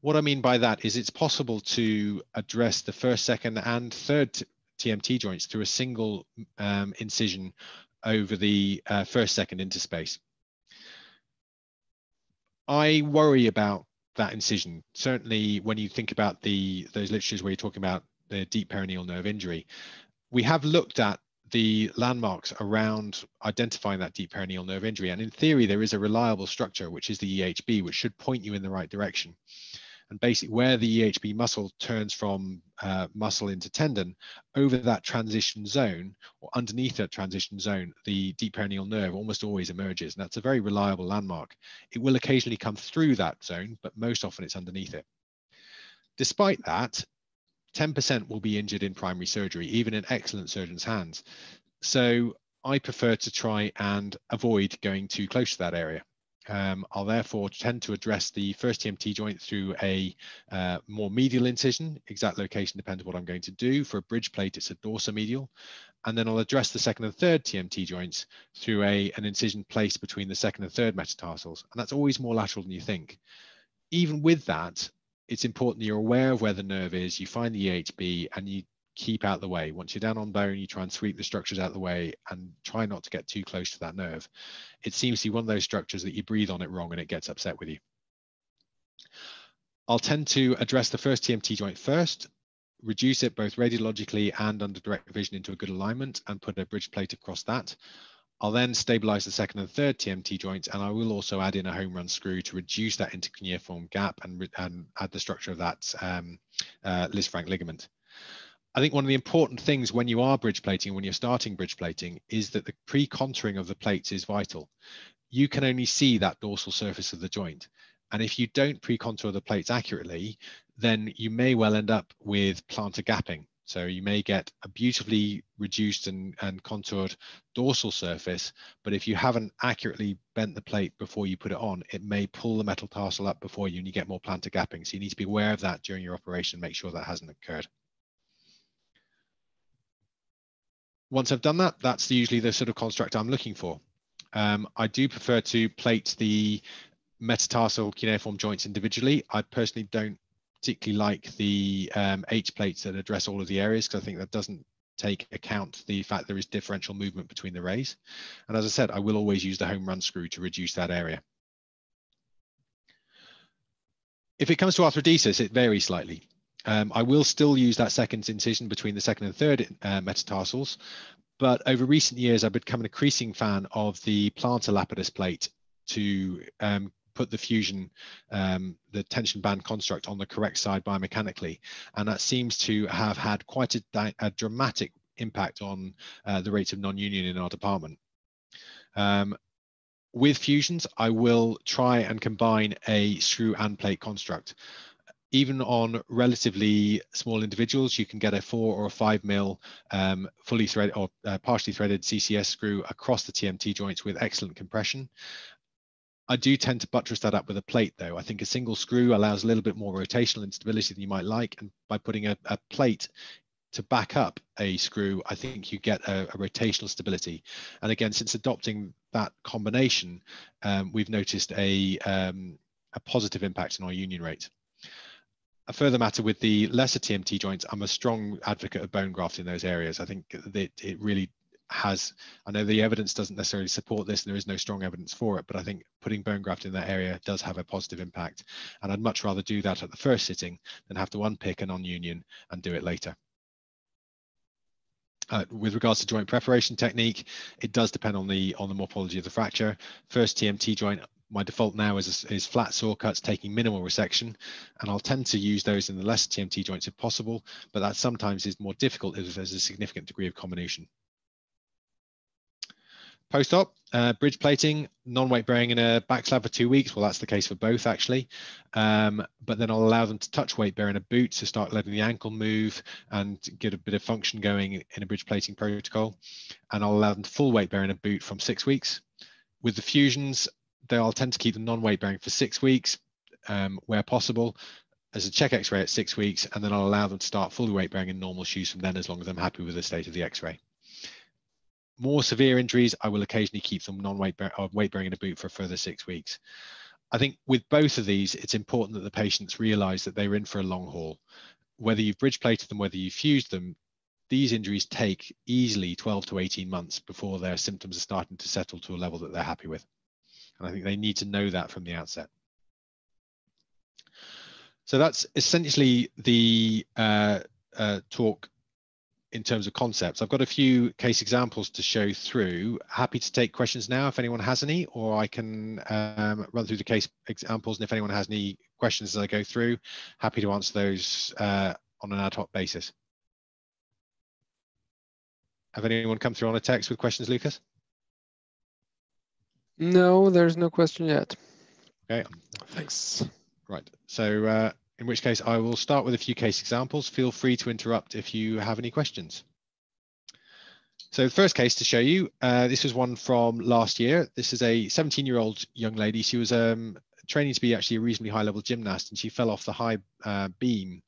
What I mean by that is it's possible to address the first, second, and third TMT joints through a single um, incision over the uh, first, second interspace. I worry about that incision. Certainly, when you think about the those literatures where you're talking about the deep peroneal nerve injury, we have looked at the landmarks around identifying that deep peroneal nerve injury. And in theory, there is a reliable structure, which is the EHB, which should point you in the right direction. And basically, where the EHB muscle turns from uh, muscle into tendon, over that transition zone or underneath that transition zone, the deep peroneal nerve almost always emerges. And that's a very reliable landmark. It will occasionally come through that zone, but most often it's underneath it. Despite that, 10% will be injured in primary surgery, even in excellent surgeon's hands. So I prefer to try and avoid going too close to that area. Um, I'll therefore tend to address the first TMT joint through a uh, more medial incision. Exact location depends on what I'm going to do. For a bridge plate, it's a dorsomedial. And then I'll address the second and third TMT joints through a, an incision placed between the second and third metatarsals. And that's always more lateral than you think. Even with that, it's important that you're aware of where the nerve is, you find the EHB and you keep out the way. Once you're down on bone, you try and sweep the structures out the way and try not to get too close to that nerve. It seems to be one of those structures that you breathe on it wrong and it gets upset with you. I'll tend to address the first TMT joint first, reduce it both radiologically and under direct vision into a good alignment and put a bridge plate across that. I'll then stabilize the second and third TMT joints, and I will also add in a home run screw to reduce that intercuneiform gap and, and add the structure of that um, uh, Lisfranc ligament. I think one of the important things when you are bridge plating, when you're starting bridge plating, is that the pre-contouring of the plates is vital. You can only see that dorsal surface of the joint. And if you don't pre-contour the plates accurately, then you may well end up with plantar gapping. So you may get a beautifully reduced and, and contoured dorsal surface, but if you haven't accurately bent the plate before you put it on, it may pull the metatarsal up before you and you get more plantar gapping. So you need to be aware of that during your operation, make sure that hasn't occurred. Once I've done that, that's usually the sort of construct I'm looking for. Um, I do prefer to plate the metatarsal cuneiform joints individually. I personally don't particularly like the um, H plates that address all of the areas because I think that doesn't take account the fact there is differential movement between the rays. And as I said, I will always use the home run screw to reduce that area. If it comes to arthrodesis, it varies slightly. Um, I will still use that second incision between the second and third uh, metatarsals, but over recent years, I've become an increasing fan of the plantar lapidus plate to um, put the fusion, um, the tension band construct on the correct side biomechanically. And that seems to have had quite a, a dramatic impact on uh, the rate of non-union in our department. Um, with fusions, I will try and combine a screw and plate construct. Even on relatively small individuals, you can get a four or a five mil um, fully threaded or uh, partially threaded CCS screw across the TMT joints with excellent compression I do tend to buttress that up with a plate though. I think a single screw allows a little bit more rotational instability than you might like. And by putting a, a plate to back up a screw, I think you get a, a rotational stability. And again, since adopting that combination, um, we've noticed a, um, a positive impact on our union rate. A further matter with the lesser TMT joints, I'm a strong advocate of bone graft in those areas. I think that it really has i know the evidence doesn't necessarily support this and there is no strong evidence for it but i think putting bone graft in that area does have a positive impact and i'd much rather do that at the first sitting than have to unpick a non-union and do it later uh, with regards to joint preparation technique, it does depend on the on the morphology of the fracture. First TMT joint, my default now is, is flat saw cuts taking minimal resection, and I'll tend to use those in the less TMT joints if possible, but that sometimes is more difficult if there's a significant degree of comminution. Post-op, uh, bridge plating, non-weight bearing in a back slab for two weeks. Well, that's the case for both actually. Um, but then I'll allow them to touch weight bearing a boot to start letting the ankle move and get a bit of function going in a bridge plating protocol. And I'll allow them to full weight bearing a boot from six weeks. With the fusions, they'll tend to keep the non-weight bearing for six weeks um, where possible as a check x-ray at six weeks. And then I'll allow them to start fully weight bearing in normal shoes from then as long as I'm happy with the state of the x-ray more severe injuries, I will occasionally keep them non-weight bear, uh, weight bearing in a boot for a further six weeks. I think with both of these, it's important that the patients realize that they're in for a long haul. Whether you've bridge plated them, whether you've fused them, these injuries take easily 12 to 18 months before their symptoms are starting to settle to a level that they're happy with. And I think they need to know that from the outset. So that's essentially the uh, uh, talk in terms of concepts. I've got a few case examples to show through. Happy to take questions now if anyone has any, or I can um, run through the case examples. And if anyone has any questions as I go through, happy to answer those uh, on an ad hoc basis. Have anyone come through on a text with questions, Lucas? No, there's no question yet. Okay. Thanks. Right. So uh, in which case I will start with a few case examples. Feel free to interrupt if you have any questions. So the first case to show you, uh, this was one from last year. This is a 17-year-old young lady. She was um, training to be actually a reasonably high-level gymnast, and she fell off the high uh, beam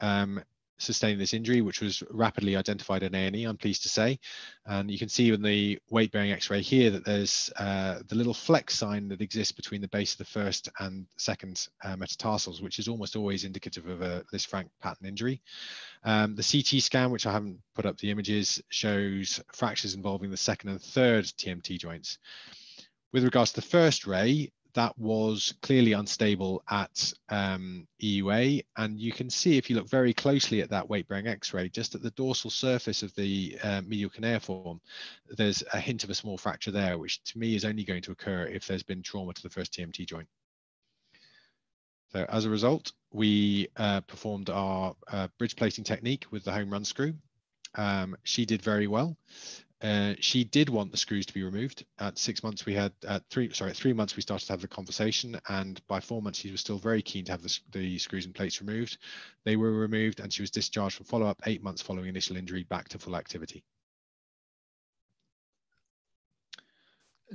um, sustaining this injury, which was rapidly identified in A&E, I'm pleased to say. And you can see in the weight-bearing x-ray here that there's uh, the little flex sign that exists between the base of the first and second uh, metatarsals, which is almost always indicative of a Lisfranc pattern injury. Um, the CT scan, which I haven't put up the images, shows fractures involving the second and third TMT joints. With regards to the first ray, that was clearly unstable at um, EUA. And you can see if you look very closely at that weight bearing x-ray, just at the dorsal surface of the uh, medial cuneiform, there's a hint of a small fracture there, which to me is only going to occur if there's been trauma to the first TMT joint. So as a result, we uh, performed our uh, bridge plating technique with the home run screw. Um, she did very well. Uh, she did want the screws to be removed. At six months, we had at three sorry at three months we started to have the conversation, and by four months she was still very keen to have the, the screws and plates removed. They were removed, and she was discharged for follow up eight months following initial injury back to full activity.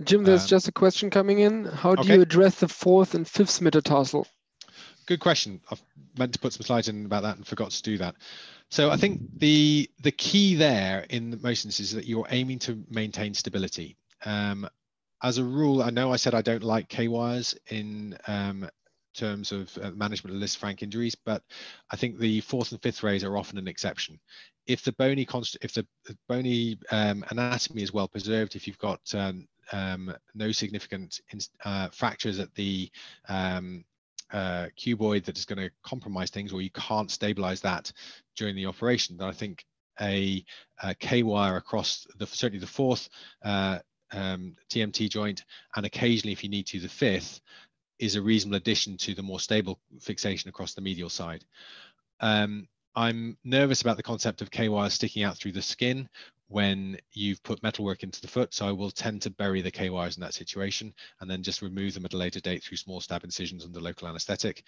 Jim, there's um, just a question coming in. How do okay. you address the fourth and fifth metatarsal? Good question. I've meant to put some slides in about that and forgot to do that. So I think the the key there in most instances is that you're aiming to maintain stability. Um, as a rule, I know I said I don't like K-wires in um, terms of uh, management of list Lisfranc injuries, but I think the fourth and fifth rays are often an exception. If the bony const if the bony um, anatomy is well preserved, if you've got um, um, no significant uh, fractures at the um, uh, cuboid that is going to compromise things, or you can't stabilize that during the operation, then I think a, a K wire across the certainly the fourth uh, um, TMT joint, and occasionally, if you need to, the fifth, is a reasonable addition to the more stable fixation across the medial side. Um, I'm nervous about the concept of K wires sticking out through the skin when you've put metalwork into the foot. So I will tend to bury the K wires in that situation and then just remove them at a later date through small stab incisions under local anesthetic.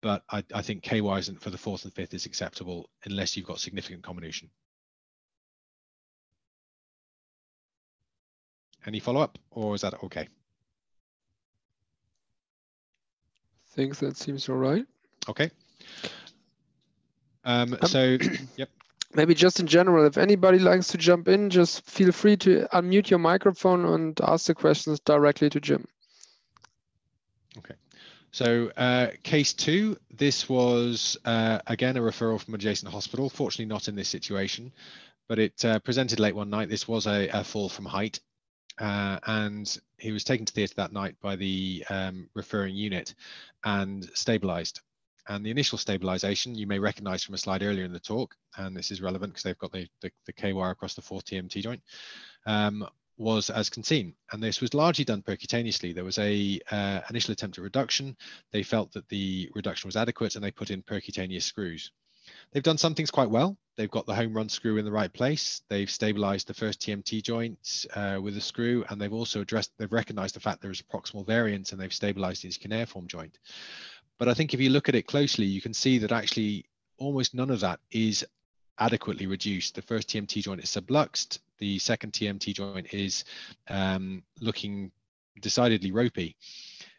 But I, I think K wires for the fourth and fifth is acceptable unless you've got significant comminution. Any follow up or is that okay? I think that seems all right. Okay. Um, um, so, yep. Maybe just in general, if anybody likes to jump in, just feel free to unmute your microphone and ask the questions directly to Jim. Okay. So uh, case two, this was uh, again a referral from adjacent hospital. Fortunately, not in this situation, but it uh, presented late one night. This was a, a fall from height, uh, and he was taken to theatre that night by the um, referring unit and stabilised. And the initial stabilisation you may recognise from a slide earlier in the talk, and this is relevant because they've got the, the, the K-wire across the fourth TMT joint, um, was as seen, and this was largely done percutaneously. There was a uh, initial attempt at reduction. They felt that the reduction was adequate, and they put in percutaneous screws. They've done some things quite well. They've got the home run screw in the right place. They've stabilized the first TMT joint uh, with a screw, and they've also addressed, they've recognized the fact there is a proximal variance, and they've stabilized his cuneiform joint. But I think if you look at it closely, you can see that actually almost none of that is adequately reduced. The first TMT joint is subluxed. The second TMT joint is um, looking decidedly ropey.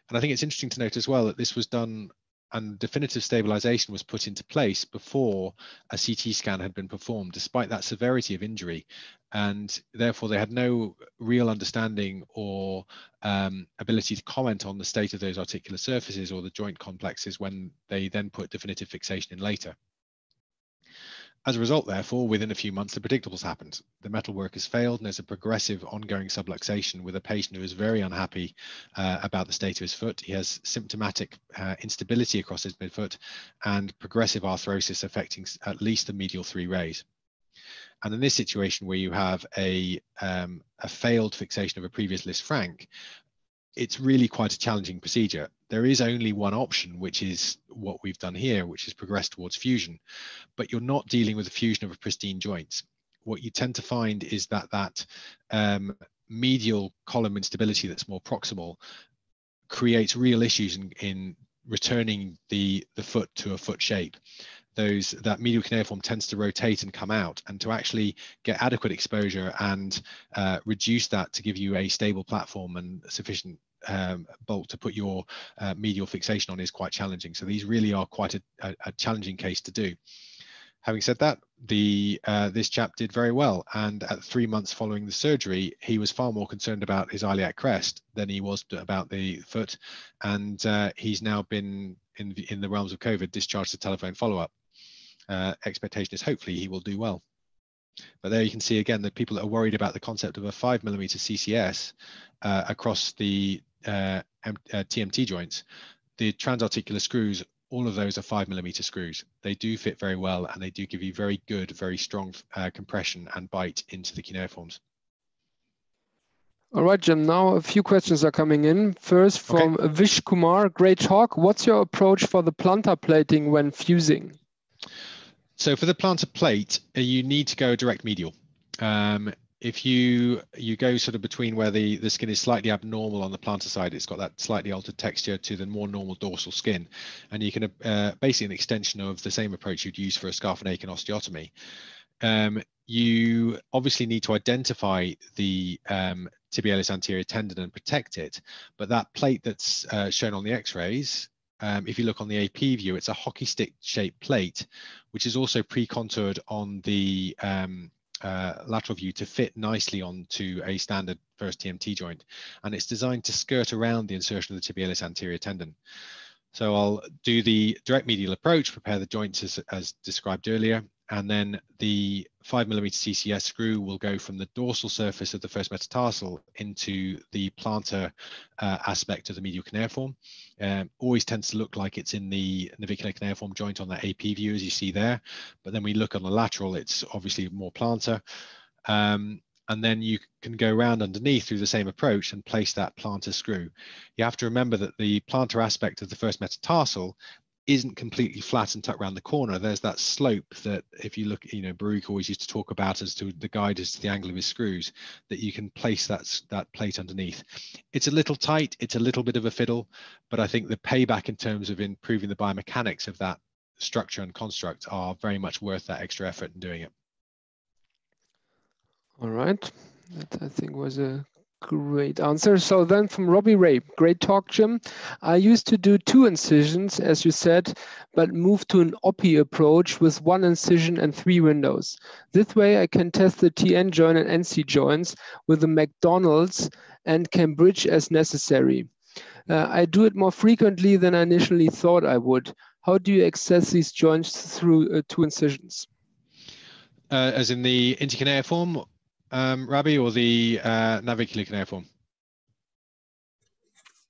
And I think it's interesting to note as well that this was done and definitive stabilization was put into place before a CT scan had been performed, despite that severity of injury. And therefore, they had no real understanding or um, ability to comment on the state of those articular surfaces or the joint complexes when they then put definitive fixation in later. As a result, therefore, within a few months, the predictables happened. The metalwork has failed, and there's a progressive ongoing subluxation with a patient who is very unhappy uh, about the state of his foot. He has symptomatic uh, instability across his midfoot and progressive arthrosis affecting at least the medial three rays. And in this situation where you have a, um, a failed fixation of a previous Lisfranc, it's really quite a challenging procedure. There is only one option, which is what we've done here, which is progress towards fusion, but you're not dealing with the fusion of a pristine joint. What you tend to find is that that um, medial column instability that's more proximal creates real issues in, in returning the, the foot to a foot shape those that medial cuneiform tends to rotate and come out and to actually get adequate exposure and uh, reduce that to give you a stable platform and sufficient um, bolt to put your uh, medial fixation on is quite challenging. So these really are quite a, a, a challenging case to do. Having said that, the uh, this chap did very well, and at three months following the surgery, he was far more concerned about his iliac crest than he was about the foot, and uh, he's now been in in the realms of COVID discharged to telephone follow-up uh, expectation is hopefully he will do well. But there you can see again that people that are worried about the concept of a five millimeter CCS uh, across the uh, TMT uh, joints, the transarticular screws, all of those are five millimeter screws. They do fit very well and they do give you very good, very strong uh, compression and bite into the cuneiforms. All right, Jim. Now a few questions are coming in. First from okay. Vish Kumar, great talk. What's your approach for the plantar plating when fusing? So for the plantar plate, uh, you need to go direct medial. Um, if you you go sort of between where the, the skin is slightly abnormal on the plantar side, it's got that slightly altered texture to the more normal dorsal skin. And you can uh, basically an extension of the same approach you'd use for a Scarf and Akin osteotomy. Um, you obviously need to identify the um, tibialis anterior tendon and protect it. But that plate that's uh, shown on the x-rays um, if you look on the AP view, it's a hockey stick shaped plate, which is also pre-contoured on the um, uh, lateral view to fit nicely onto a standard first TMT joint. And it's designed to skirt around the insertion of the tibialis anterior tendon. So I'll do the direct medial approach, prepare the joints as, as described earlier, and then the 5 millimeter CCS screw will go from the dorsal surface of the first metatarsal into the plantar uh, aspect of the medial cuneiform. Um, always tends to look like it's in the navicular cuneiform joint on that AP view, as you see there. But then we look on the lateral, it's obviously more plantar. Um, and then you can go around underneath through the same approach and place that plantar screw. You have to remember that the plantar aspect of the first metatarsal isn't completely flat and tucked around the corner. There's that slope that if you look, you know, Baruch always used to talk about as to the guide as to the angle of his screws, that you can place that, that plate underneath. It's a little tight, it's a little bit of a fiddle, but I think the payback in terms of improving the biomechanics of that structure and construct are very much worth that extra effort in doing it. All right, that I think was a Great answer. So then from Robbie Ray, great talk, Jim. I used to do two incisions, as you said, but moved to an OPI approach with one incision and three windows. This way I can test the TN joint and NC joints with the McDonald's and can bridge as necessary. Uh, I do it more frequently than I initially thought I would. How do you access these joints through uh, two incisions? Uh, as in the intercuneiform um, Rabbi, or the uh, navicular cuneiform?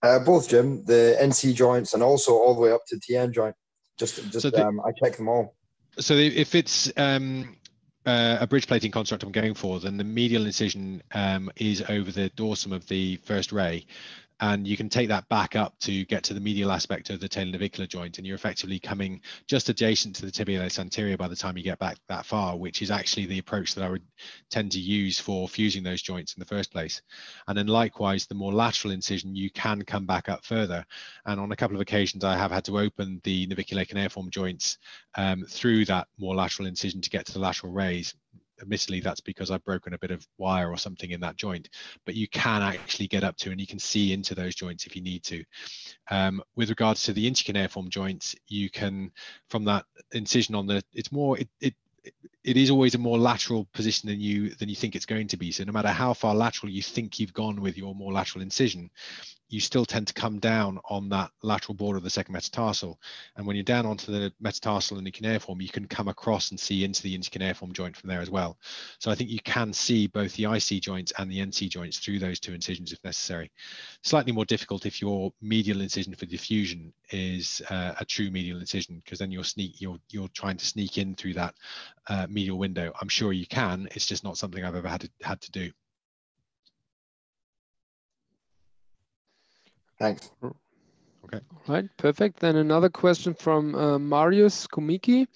Uh, both, Jim. The NC joints and also all the way up to TN joint. Just, just so the, um, I check them all. So if it's um, uh, a bridge plating construct I'm going for, then the medial incision um, is over the dorsum of the first ray and you can take that back up to get to the medial aspect of the talonavicular joint and you're effectively coming just adjacent to the tibialis anterior by the time you get back that far which is actually the approach that i would tend to use for fusing those joints in the first place. And then likewise the more lateral incision you can come back up further. And on a couple of occasions i have had to open the navicular cuneiform joints um, through that more lateral incision to get to the lateral rays admittedly that's because I've broken a bit of wire or something in that joint, but you can actually get up to and you can see into those joints if you need to. Um, with regards to the intercuneiform joints, you can, from that incision on the, it's more, it, it it is always a more lateral position than you than you think it's going to be. So no matter how far lateral you think you've gone with your more lateral incision, you still tend to come down on that lateral border of the second metatarsal. And when you're down onto the metatarsal and the cuneiform, you can come across and see into the intercuneiform joint from there as well. So I think you can see both the IC joints and the NC joints through those two incisions if necessary. Slightly more difficult if your medial incision for diffusion is uh, a true medial incision, because then you're sneak you're you're trying to sneak in through that uh, medial window. I'm sure you can. It's just not something I've ever had to, had to do. Thanks. Okay. All right, perfect. Then another question from uh, Marius Kumiki.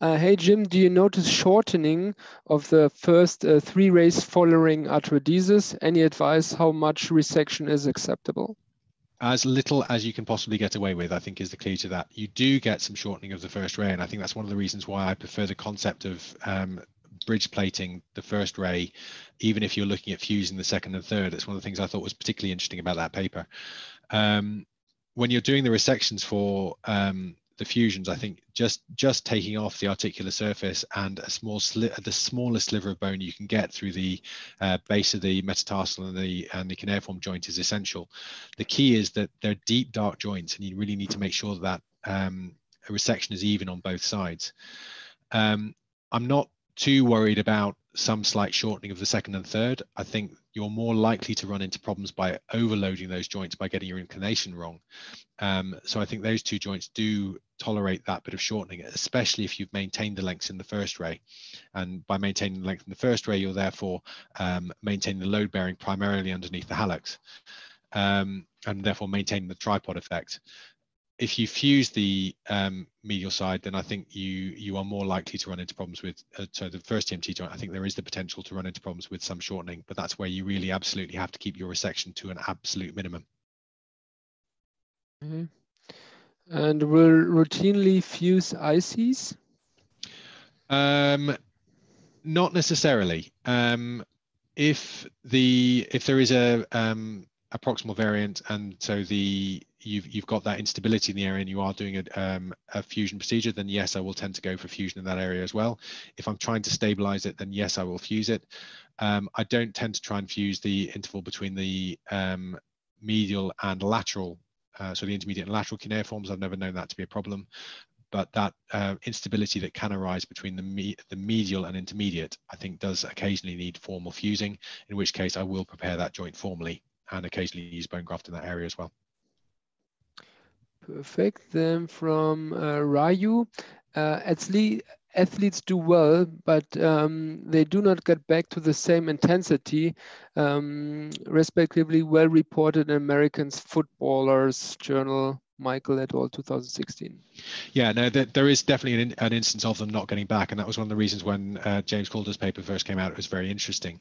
Uh, hey, Jim, do you notice shortening of the first uh, three rays following arthrodesis? Any advice how much resection is acceptable? As little as you can possibly get away with, I think is the key to that. You do get some shortening of the first ray, and I think that's one of the reasons why I prefer the concept of um, bridge plating the first ray, even if you're looking at fusing the second and third. It's one of the things I thought was particularly interesting about that paper. Um, when you're doing the resections for um, the fusions, I think just just taking off the articular surface and a small sli- the smallest sliver of bone you can get through the uh, base of the metatarsal and the and the cuneiform joint is essential. The key is that they're deep, dark joints, and you really need to make sure that um, a resection is even on both sides. Um, I'm not too worried about some slight shortening of the second and third. I think you're more likely to run into problems by overloading those joints by getting your inclination wrong. Um, so I think those two joints do tolerate that bit of shortening, especially if you've maintained the lengths in the first ray. And by maintaining the length in the first ray, you're therefore um, maintaining the load bearing primarily underneath the hallux. Um, and therefore maintaining the tripod effect if you fuse the um, medial side, then I think you you are more likely to run into problems with uh, so the first TMT joint. I think there is the potential to run into problems with some shortening, but that's where you really absolutely have to keep your resection to an absolute minimum. Mm -hmm. And will routinely fuse ICs? Um, not necessarily. Um, if the if there is a um, a proximal variant and so the you've you've got that instability in the area and you are doing a, um, a fusion procedure, then yes, I will tend to go for fusion in that area as well. If I'm trying to stabilize it, then yes, I will fuse it. Um, I don't tend to try and fuse the interval between the um, medial and lateral, uh, so the intermediate and lateral cuneiforms. I've never known that to be a problem. But that uh, instability that can arise between the, me the medial and intermediate, I think does occasionally need formal fusing, in which case I will prepare that joint formally and occasionally use bone graft in that area as well. Perfect. Then from uh, Ryu, uh, athletes do well, but um, they do not get back to the same intensity, um, respectively well reported in Americans Footballers Journal, Michael et al. 2016. Yeah, no, there, there is definitely an, an, instance of them not getting back, and that was one of the reasons when uh, James Calder's paper first came out. It was very interesting.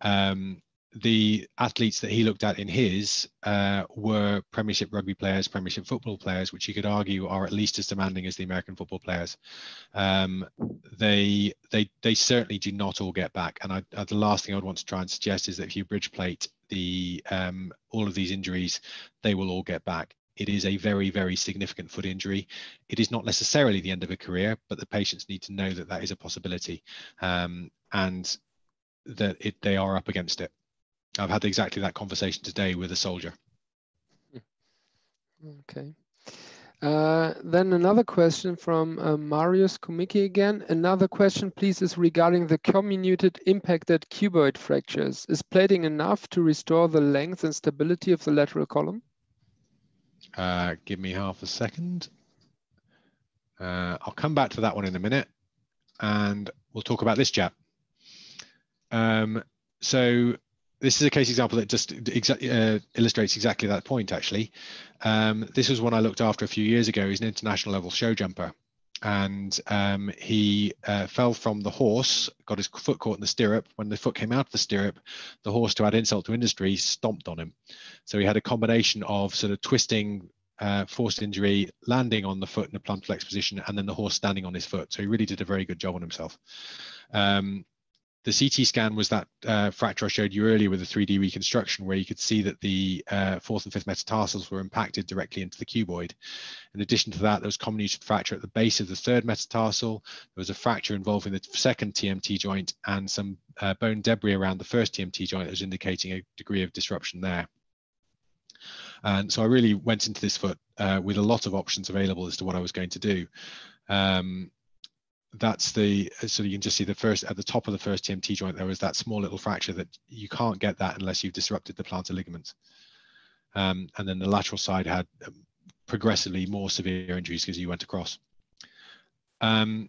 Um, the athletes that he looked at in his uh, were Premiership rugby players, Premiership football players, which you could argue are at least as demanding as the American football players. Um, they they they certainly do not all get back, and I, uh, the last thing I would want to try and suggest is that if you bridge plate the um, all of these injuries, they will all get back. It is a very, very significant foot injury. It is not necessarily the end of a career, but the patients need to know that that is a possibility um, and that it, they are up against it. I've had exactly that conversation today with a soldier. Okay. Uh, then another question from uh, Marius Kumiki again. Another question, please, is regarding the comminuted impacted cuboid fractures. Is plating enough to restore the length and stability of the lateral column? Uh, give me half a second. Uh, I'll come back to that one in a minute and we'll talk about this chap. Um, so this is a case example that just exa uh, illustrates exactly that point actually. Um, this was one I looked after a few years ago. He's an international level show jumper and um, he uh, fell from the horse, got his foot caught in the stirrup. When the foot came out of the stirrup, the horse, to add insult to industry, stomped on him. So he had a combination of sort of twisting, uh, forced injury, landing on the foot in a plantar flex position, and then the horse standing on his foot. So he really did a very good job on himself. Um, the CT scan was that uh, fracture I showed you earlier with the 3D reconstruction, where you could see that the uh, fourth and fifth metatarsals were impacted directly into the cuboid. In addition to that, there was comminuted fracture at the base of the third metatarsal. There was a fracture involving the second TMT joint and some uh, bone debris around the first TMT joint that was indicating a degree of disruption there. And so I really went into this foot uh, with a lot of options available as to what I was going to do. Um, that's the so you can just see the first at the top of the first TMT joint there was that small little fracture that you can't get that unless you've disrupted the plantar ligament. Um, and then the lateral side had um, progressively more severe injuries because you went across. Um,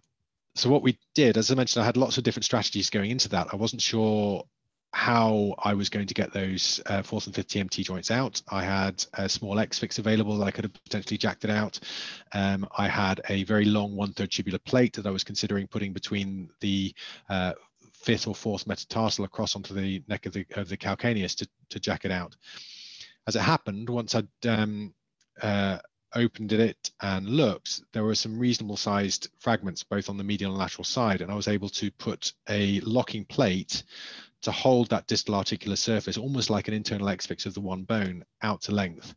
so what we did, as I mentioned, I had lots of different strategies going into that. I wasn't sure how I was going to get those uh, fourth and fifth TMT joints out. I had a small X fix available that I could have potentially jacked it out. Um, I had a very long one third tubular plate that I was considering putting between the uh, fifth or fourth metatarsal across onto the neck of the, of the calcaneus to, to jack it out. As it happened, once I'd um, uh, opened it and looked, there were some reasonable sized fragments both on the medial and lateral side, and I was able to put a locking plate to hold that distal articular surface almost like an internal X-fix of the one bone out to length.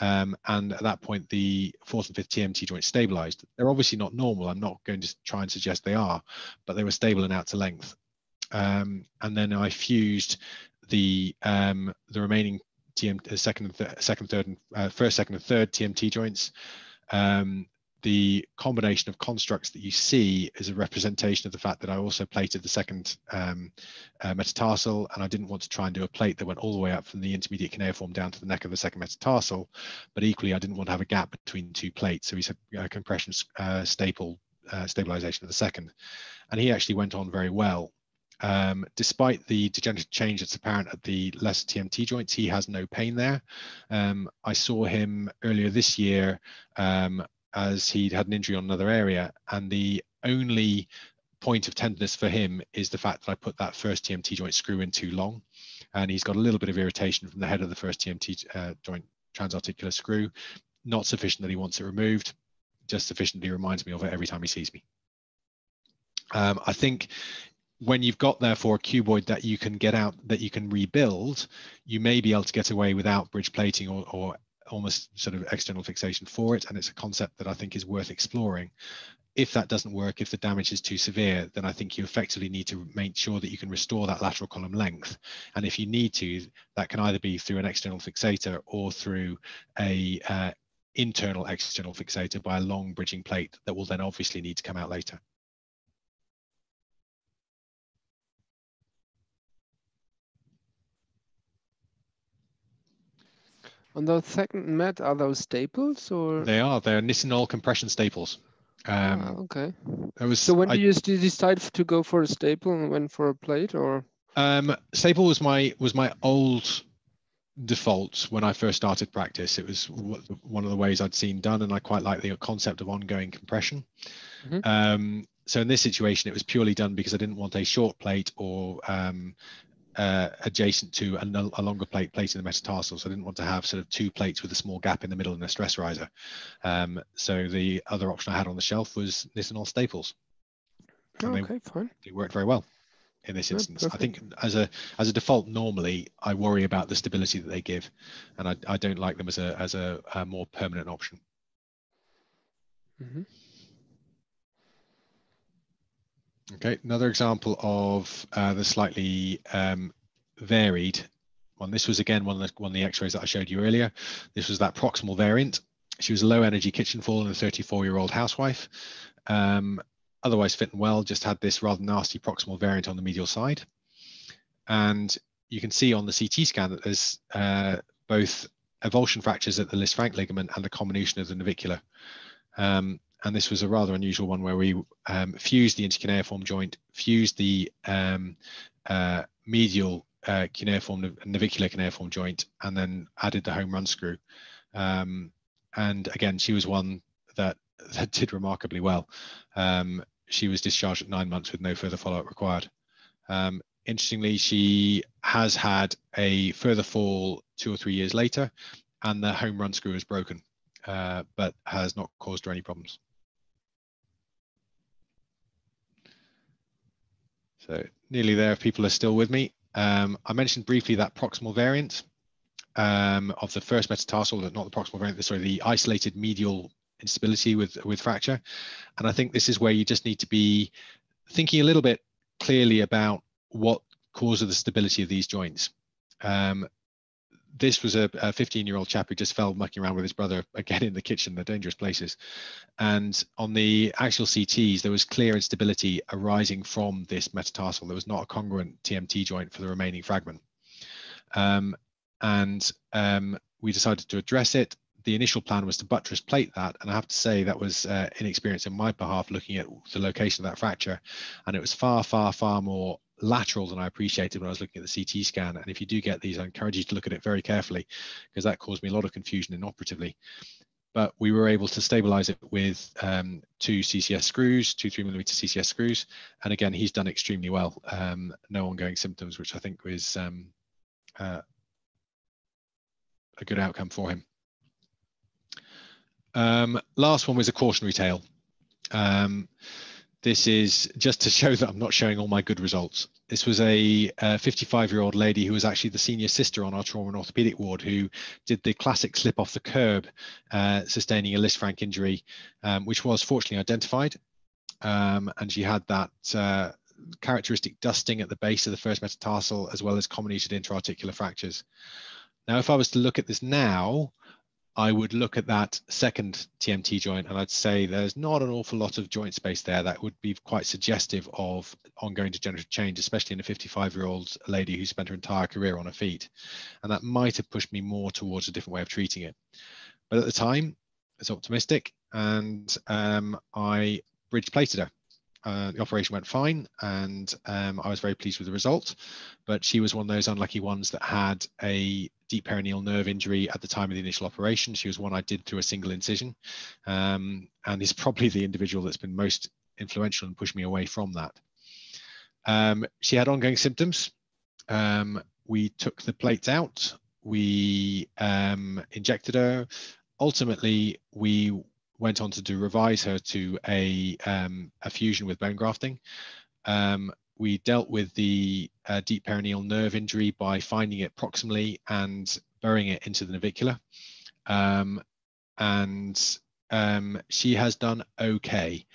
Um, and at that point, the fourth and fifth TMT joint stabilized. They're obviously not normal. I'm not going to try and suggest they are, but they were stable and out to length. Um, and then I fused the um, the remaining TM uh, second, th second, third, and uh, first, second, and third TMT joints um, the combination of constructs that you see is a representation of the fact that I also plated the second um, uh, metatarsal and I didn't want to try and do a plate that went all the way up from the intermediate cuneiform down to the neck of the second metatarsal, but equally I didn't want to have a gap between two plates. So he said uh, compression uh, staple uh, stabilization of the second. And he actually went on very well. Um, despite the degenerative change that's apparent at the lesser TMT joints, he has no pain there. Um, I saw him earlier this year um, as he'd had an injury on another area. And the only point of tenderness for him is the fact that I put that first TMT joint screw in too long. And he's got a little bit of irritation from the head of the first TMT uh, joint transarticular screw. Not sufficient that he wants it removed, just sufficiently reminds me of it every time he sees me. Um, I think when you've got therefore a cuboid that you can get out that you can rebuild, you may be able to get away without bridge plating or, or almost sort of external fixation for it. And it's a concept that I think is worth exploring. If that doesn't work, if the damage is too severe, then I think you effectively need to make sure that you can restore that lateral column length. And if you need to, that can either be through an external fixator or through a uh, internal external fixator by a long bridging plate that will then obviously need to come out later. On the second mat, are those staples or? They are. They're Nitinol compression staples. Um, ah, okay. Was, so when I, do you decide to go for a staple and when for a plate, or? Um, staple was my was my old default when I first started practice. It was one of the ways I'd seen done, and I quite like the concept of ongoing compression. Mm -hmm. um, so in this situation, it was purely done because I didn't want a short plate or um, uh, adjacent to a, a, longer plate plate in the metatarsal. So I didn't want to have sort of two plates with a small gap in the middle and a stress riser. Um, so the other option I had on the shelf was Nitinol staples. Oh, okay, they, fine. They worked very well. in this instance. I think as a as a default, normally I worry about the stability that they give, and I, I don't like them as a as a, a more permanent option. Mm -hmm. Okay, another example of uh, the slightly um, varied one. This was again one of the one of the X-rays that I showed you earlier. This was that proximal variant. She was a low energy kitchen fall and a 34 year old housewife. Um, otherwise fit and well, just had this rather nasty proximal variant on the medial side. And you can see on the CT scan that there's uh, both avulsion fractures at the Lisfranc ligament and a comminution of the navicular. Um, and this was a rather unusual one where we um, fused the intercuneiform joint, fused the um, uh, medial uh, cuneiform, navicular cuneiform joint, and then added the home run screw. Um, and again, she was one that, that did remarkably well. Um, she was discharged at nine months with no further follow-up required. Um, interestingly, she has had a further fall two or three years later, and the home run screw is broken, uh, but has not caused her any problems. So nearly there if people are still with me. Um, I mentioned briefly that proximal variant um, of the first metatarsal, not the proximal variant, sorry, the isolated medial instability with, with fracture. And I think this is where you just need to be thinking a little bit clearly about what causes the stability of these joints. Um, this was a 15 year old chap who just fell mucking around with his brother again in the kitchen, the dangerous places. And on the actual CTs, there was clear instability arising from this metatarsal. There was not a congruent TMT joint for the remaining fragment. Um, and um, we decided to address it. The initial plan was to buttress plate that, and I have to say that was uh, inexperience on my behalf looking at the location of that fracture, and it was far, far, far more lateral than I appreciated when I was looking at the CT scan. And if you do get these, I encourage you to look at it very carefully because that caused me a lot of confusion inoperatively. But we were able to stabilize it with um, two CCS screws, two three millimeter CCS screws. And again, he's done extremely well. Um, no ongoing symptoms, which I think was um, uh, a good outcome for him. Um, last one was a cautionary tale. This is just to show that I'm not showing all my good results. This was a 55 year old lady who was actually the senior sister on our trauma and orthopedic ward who did the classic slip off the curb, uh, sustaining a Lisfranc injury, um, which was fortunately identified. Um, and she had that uh, characteristic dusting at the base of the first metatarsal, as well as comminuted intra-articular fractures. Now, if I was to look at this now, I would look at that second TMT joint and I'd say there's not an awful lot of joint space there that would be quite suggestive of ongoing degenerative change, especially in a 55 year old lady who spent her entire career on her feet. And that might have pushed me more towards a different way of treating it. But at the time, it's optimistic and um, I bridge plated her. Uh, the operation went fine and um, I was very pleased with the result. But she was one of those unlucky ones that had a deep peroneal nerve injury at the time of the initial operation. She was one I did through a single incision um, and is probably the individual that's been most influential and pushed me away from that. Um, she had ongoing symptoms. Um, we took the plates out. We um, injected her. Ultimately, we went on to do revise her to a, um, a fusion with bone grafting. Um, we dealt with the uh, deep peroneal nerve injury by finding it proximally and burying it into the navicular. Um, and um, she has done okay,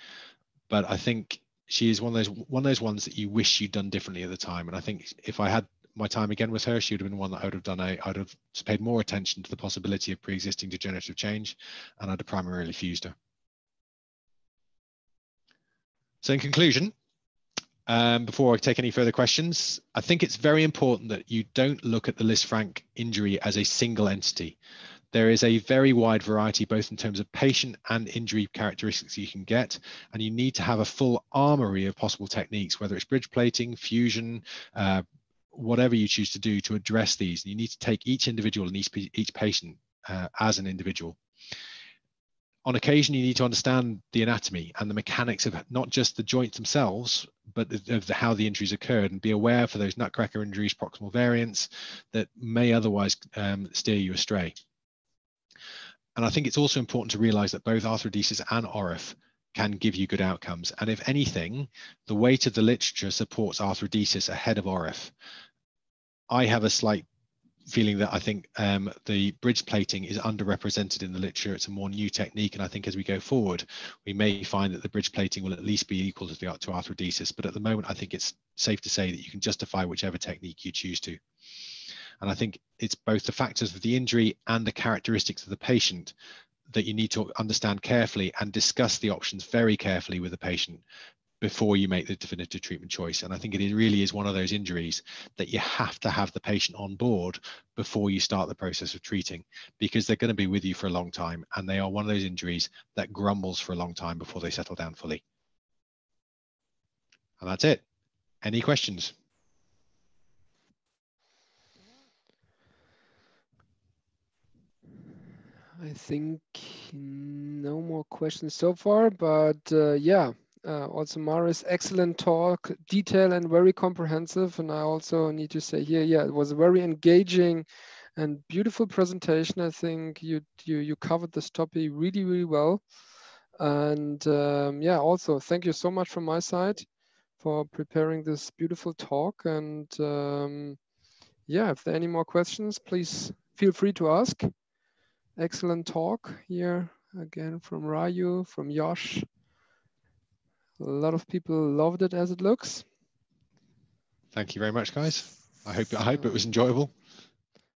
but I think she is one of those one of those ones that you wish you'd done differently at the time. And I think if I had my time again with her, she would have been one that I would have done. A, I'd have paid more attention to the possibility of pre-existing degenerative change, and I'd have primarily fused her. So in conclusion, um, before I take any further questions, I think it's very important that you don't look at the Lisfranc injury as a single entity. There is a very wide variety, both in terms of patient and injury characteristics you can get, and you need to have a full armory of possible techniques, whether it's bridge plating, fusion, uh, whatever you choose to do to address these. You need to take each individual and each, each patient uh, as an individual. On occasion, you need to understand the anatomy and the mechanics of not just the joints themselves, but of the, how the injuries occurred and be aware for those nutcracker injuries, proximal variants that may otherwise um, steer you astray. And I think it's also important to realize that both arthrodesis and ORIF can give you good outcomes. And if anything, the weight of the literature supports arthrodesis ahead of ORIF. I have a slight feeling that I think um, the bridge plating is underrepresented in the literature. It's a more new technique, and I think as we go forward, we may find that the bridge plating will at least be equal to the to arthrodesis. But at the moment, I think it's safe to say that you can justify whichever technique you choose to. And I think it's both the factors of the injury and the characteristics of the patient that you need to understand carefully and discuss the options very carefully with the patient before you make the definitive treatment choice. And I think it really is one of those injuries that you have to have the patient on board before you start the process of treating because they're going to be with you for a long time. And they are one of those injuries that grumbles for a long time before they settle down fully. And that's it. Any questions? I think no more questions so far, but uh, yeah, uh, also Maris, excellent talk, detailed and very comprehensive. And I also need to say here, yeah, it was a very engaging and beautiful presentation. I think you you you covered this topic really really well. And um, yeah, also thank you so much from my side for preparing this beautiful talk. And um, yeah, if there are any more questions, please feel free to ask. Excellent talk here again from Raju, from Josh. A lot of people loved it as it looks. Thank you very much, guys. I hope I hope it was enjoyable.